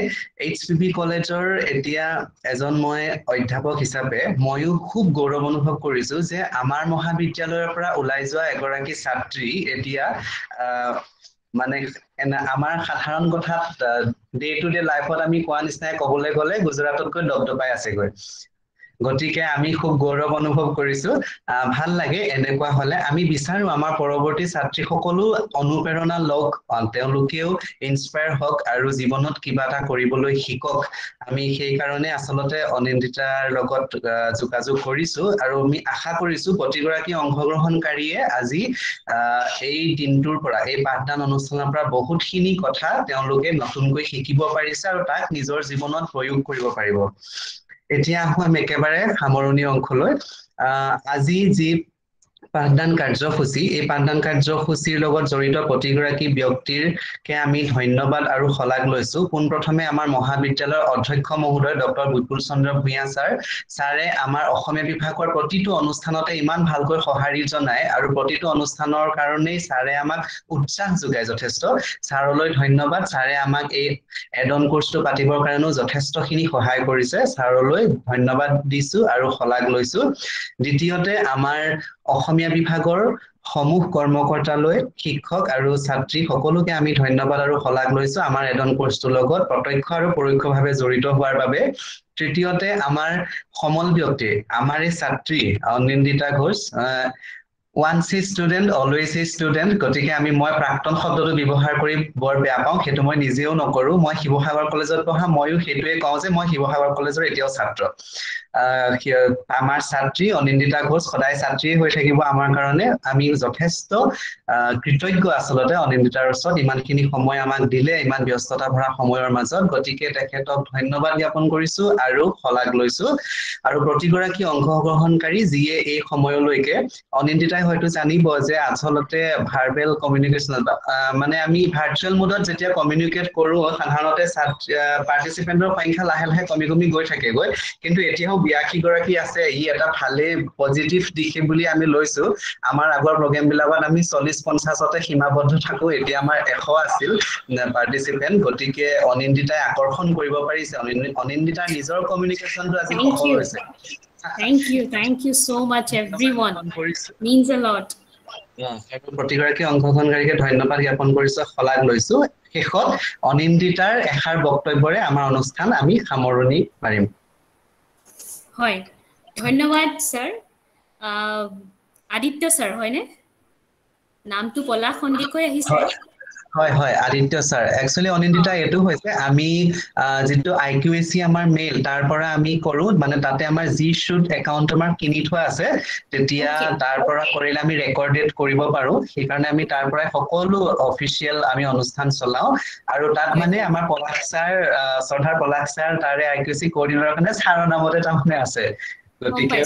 এইচ পি বি কলেজৰ এতিয়া এজন মই অধ্যাপক হিচাপে ময়ো খুব গৌৰৱ অনুভৱ কৰিছো যে আমাৰ মহাবিদ্যালয়ৰ পৰা ওলাই যোৱা এগৰাকী ছাত্ৰী এতিয়া মানে আমাৰ সাধাৰণ কথাত ডে টু ডে লাইফত আমি কোৱা নিচিনাই ক'বলৈ গ'লে গুজৰাটতকৈ দপদপাই আছেগৈ। গতিকে আমি খুব গৌৰৱ অনুভৱ কৰিছো। ভাল লাগে এনেকুৱা হলে আমি বিচাৰো আমাৰ পৰৱৰ্তী ছাত্ৰীসকলো অনুপ্ৰেৰণা লওক তেওঁলোকেও ইনস্পায়াৰ হওক আৰু জীৱনত কিবা এটা কৰিবলৈ শিকক। আমি সেইকাৰণে আচলতে অনিন্দিতাৰ লগত যোগাযোগ কৰিছো আৰু আমি আশা কৰিছো প্ৰতিগৰাকী অংশগ্ৰহণকাৰীয়ে আজি এই দিনটোৰ পৰা এই পাঠদান অনুষ্ঠানৰ পৰা বহুতখিনি কথা তেওঁলোকে নতুনকৈ শিকিব পাৰিছে আৰু তাক নিজৰ জীৱনত প্ৰয়োগ কৰিব পাৰিব। এতিয়া আহো আমি একেবাৰে সামৰণি অংশলৈ আজি যি পাঠদান কাৰ্যসূচী এই পাঠদান কাৰ্যসূচীৰ লগত জড়িত প্ৰতিগৰাকী ব্যক্তিৰকে আমি ধন্যবাদ আৰু শলাগ লৈছো। পোনপ্ৰথমে আমাৰ মহাবিদ্যালয়ৰ অধ্যক্ষ মহোদয় ডক্টৰ বিপুল চন্দ্ৰ ভূঞা ছাৰ। ছাৰে আমাৰ অসমীয়া বিভাগৰ প্ৰতিটো অনুষ্ঠানতে ইমান ভালকৈ সঁহাৰি জনায় আৰু প্ৰতিটো অনুষ্ঠানৰ কাৰণেই ছাৰে আমাক উৎসাহ যোগায় যথেষ্ট। ছাৰলৈ ধন্যবাদ। ছাৰে আমাক এই এডন কোৰ্চটো পাতিবৰ কাৰণেও যথেষ্টখিনি সহায় কৰিছে। ছাৰলৈ ধন্যবাদ দিছো আৰু শলাগ লৈছো। দ্বিতীয়তে আমাৰ অসমীয়া বিভাগৰ সমূহ কৰ্মকৰ্তালৈ শিক্ষক আৰু ছাত্ৰী সকলোকে আমি ধন্যবাদ আৰু শলাগ লৈছো আমাৰ এডন কোৰ্চটোৰ লগত। প্ৰত্যক্ষ আৰু পৰোক্ষভাৱে জড়িত হোৱাৰ বাবে তৃতীয়তে আমাৰ সমল ব্যক্তি আমাৰ এই ছাত্ৰী Anindita Ghosh once student always a student গতিকে আমি মই প্ৰাক্তন শব্দটো ব্যৱহাৰ কৰি বৰ বেয়া পাওঁ সেইটো মই নিজেও নকৰো মই শিৱসাগৰ কলেজত পঢ়া ময়ো সেইটোৱে কওঁ যে মই শিৱসাগৰ কলেজৰ এতিয়াও ছাত্ৰ। আমাৰ ছাত্ৰী অনিন্দিতা ঘোষ সদায় ছাত্ৰীয়ে হৈ থাকিব আমাৰ কাৰণে আমি যথেষ্ট কৃতজ্ঞ আচলতে অনিন্দিতাৰ ওচৰত ইমানখিনি সময় আমাক দিলে ইমান ব্যস্ততা ভৰা সময়ৰ মাজত গতিকে তেখেতক ধন্যবাদ জ্ঞাপন কৰিছো আৰু শলাগ লৈছো। আৰু প্ৰতিগৰাকী অংশগ্ৰহণকাৰী যিয়ে এই সময়লৈকে অনিন্দিতাই হয়তো জানিব যে আচলতে ভাৰ্বেল কমিউনিকেশ্যনত মানে আমি ভাৰ্চুৱেল মোডত যেতিয়া কমিউনিকেট কৰো সাধাৰণতে পাৰ্টিচিপেণ্টৰ সংখ্যা লাহে লাহে কমি কমি গৈ থাকেগৈ। কিন্তু এতিয়াও বিয়াশী গৰাকী আছে ই এটা ভালেই পজিটিভ দিশ বুলি আমি লৈছো। আমাৰ আগৰ প্ৰগ্ৰেম বিলাকত আমি চল্লিশ পঞ্চাছতে সীমাবদ্ধ থাকো এতিয়া আমাৰ এশ আছিল পাৰ্টিচিপেণ্ট গতিকে অনিন্দিতাই আকৰ্ষণ কৰিব পাৰিছে। অনিন্দি- অনিন্দিতাৰ নিজৰ কমিউনিকেশ্যনটো আজি সফল. হৈছে। Thank you. Thank you so much, everyone. Means a lot. প্ৰতিগৰাকী অংশগ্ৰহণকাৰীকে ধন্যবাদ জ্ঞাপন কৰিছো শলাগ লৈছো শেষত অনিন্দিতাৰ এষাৰ বক্তব্যৰে আমাৰ অনুষ্ঠান আমি সামৰণি মাৰিম হয় ধন্যবাদ ছাৰ আদিত্য ছাৰ হয়নে নামটো পলা সন্দিকৈ আহিছে হয় হয় আদিত্য ছাৰ একচুৱেলি অনিন্দিতা এইটো হৈছে আমি যিটো আই কিউ এ চি আমাৰ মেইল তাৰ পৰা আমি কৰো মানে তাতে আমাৰ জি শ্বুট একাউণ্ট আমাৰ কিনি থোৱা আছে তেতিয়া. তাৰ পৰা কৰিলে আমি ৰেকৰ্ডেড কৰিব পাৰো। সেইকাৰণে আমি তাৰ পৰাই সকলো অফিচিয়েল আমি অনুষ্ঠান চলাও। আৰু তাত মানে আমাৰ পলাশ ছাৰ শ্ৰদ্ধাৰ পলাশ ছাৰ তাৰে আই কিউ চি কৰ্ডিনেটৰ কাৰণে ছাৰৰ নামতে তাৰমানে আছে। গতিকে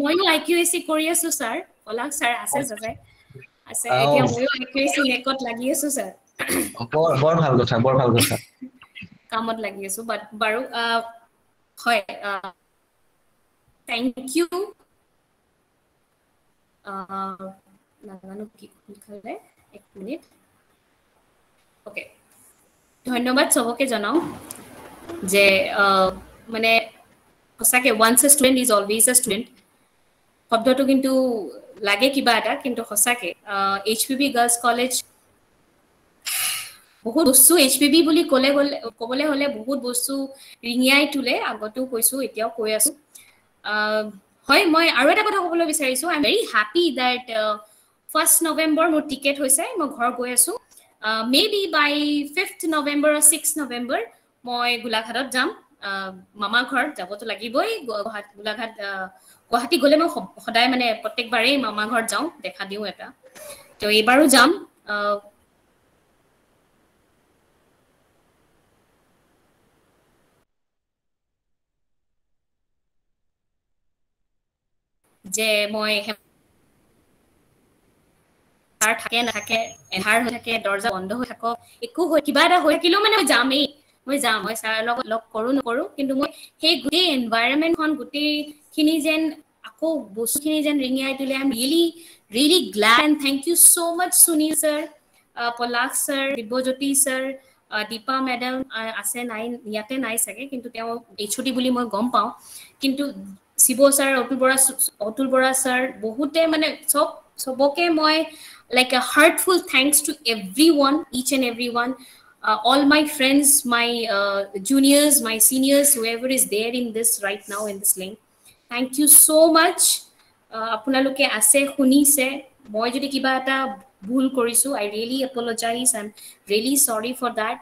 ময়ো আই কিউ এ চি কৰি আছো ছাৰ পলাশ ছাৰ আছে আছে আছে। এতিয়া ময়ো আই কিউ এ চি নেকত লাগি আছো ছাৰ বৰ ভাল কথা বৰ ভাল কথা। কামত লাগি আছো বাট বাৰু হয় থেংক ইউ নাজানো কি লিখালে এক মিনিট অ'কে ধন্যবাদ চবকে জনাওঁ যে মানে সঁচাকে once a student is always a student শব্দটো কিন্তু লাগে কিবা এটা কিন্তু সঁচাকে H P B girls college বহুত বস্তু এইচ পি বি বুলি ক'লে গ'লে ক'বলৈ হ'লে বহুত বস্তু ৰিঙিয়াই তোলে আগতেও কৈছোঁ এতিয়াও কৈ আছোঁ। হয় মই আৰু এটা কথা ক'বলৈ বিচাৰিছোঁ I am very happy that first November মোৰ টিকেট হৈছে মই ঘৰ গৈ আছোঁ। Maybe by fifth November six November মই গোলাঘাটত যাম। মামা ঘৰত যাবতো লাগিবই। গোলাঘাট গুৱাহাটী গ'লে মই সদায় মানে প্ৰত্যেকবাৰেই মামা ঘৰত যাওঁ দেখা দিওঁ এটা। তো এইবাৰো যাম। যে মই থাকে নাথাকে এন্ধাৰ হৈ থাকে দৰ্জা বন্ধ হৈ থাকক একো হৈ কিবা এটা হৈ থাকিলেও মানে মই যামেই। মই যাম মই ছাৰৰ লগত লগ কৰোঁ নকৰোঁ কিন্তু মই সেই গোটেই এনভাইৰমেণ্টখন গোটেইখিনি যেন আকৌ বস্তুখিনি যেন ৰিঙিয়াই তোলে I am really really glad and thank you so' much Sunil sir Palash sir Dibyajyoti sir Dipa madam আছে নাই ইয়াতে নাই চাগে কিন্তু তেওঁ এইচ অ' ডি বুলি মই গম পাওঁ। কিন্তু শিৱ ছাৰ অতুল বৰা অতুল বৰা ছাৰ বহুতে মানে চব চবকে মই like a heartful thanks to every one each and every one all my friends, my uh, juniors, my seniors, whoever is there in this right now in this link. Thank you so much. আপোনালোকে আছে শুনিছে মই যদি কিবা এটা ভুল কৰিছোঁ I really apologize I am really sorry for that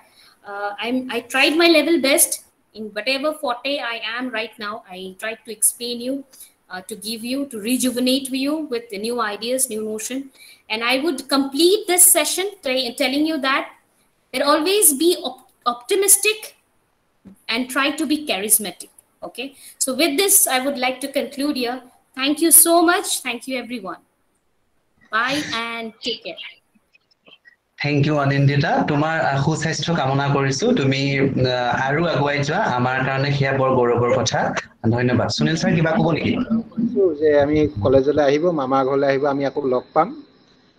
I am I tried my level best in whatever forte I am right now, I try to explain you, uh, to give you, to rejuvenate you with the new ideas, new notion. And I would complete this session t- telling you that there always be op- optimistic and try to be charismatic. Okay. So with this, I would like to conclude here. Thank you so much. Thank you, everyone. Bye and take care. Thank you Anindita তোমাৰ সুস্বাস্থ্য কামনা কৰিছো তুমি আৰু আগুৱাই যোৱা আমাৰ কাৰণে সেয়া বৰ গৌৰৱৰ কথা ধন্যবাদ সুনীল ছাৰ কিবা ক'ব নেকি যে আমি কলেজলৈ আহিব মামা ঘৰলৈ আহিব আমি আকৌ লগ পাম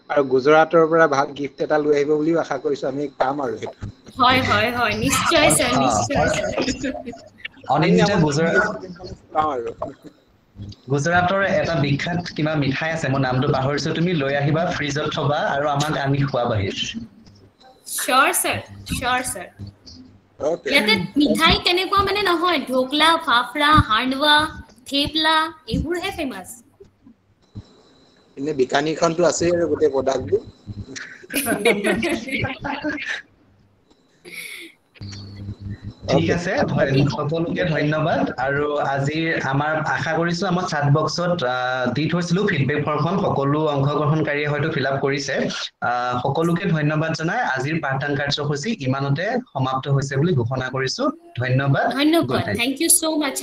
আৰু গুজৰাটৰ পৰা ভাল গিফ্ট এটা লৈ আহিব বুলিও আশা কৰিছো আমি পাম আৰু সেইটো। হয় হয় হয় নিশ্চয় ছাৰ নিশ্চয় পাওঁ আৰু। গুজৰাটৰ এটা বিখ্যাত কিবা মিঠাই আছে মই নামটো পাহৰিছো তুমি লৈ আহিবা ফ্ৰিজত থবা আৰু আমাক আনি খুৱাবাহি। চিয়ৰ ছাৰ চিয়ৰ ছাৰ ইয়াতে মিঠাই তেনেকুৱা মানে নহয় ঢোকলা ফাফৰা হাণ্ডৱা থেপলা এইবোৰহে ফেমাছ এনে বিকানীখনতো আছেই আৰু গোটেই প্ৰডাক্টবোৰ। ঠিক আছে সকলোকে ধন্যবাদ। আৰু আজিৰ আমাৰ আশা কৰিছো আমাৰ চাট বক্সত দি থৈছিলো ফিডবেক ফৰ্মখন সকলো অংশগ্ৰহণকাৰীয়ে হয়তো ফিল আপ কৰিছে। সকলোকে ধন্যবাদ জনাই। আজিৰ পাঠদান কাৰ্যসূচী ইমানতে সমাপ্ত হৈছে বুলি ঘোষণা কৰিছো। ধন্যবাদ। ধন্যবাদ। Thank you so much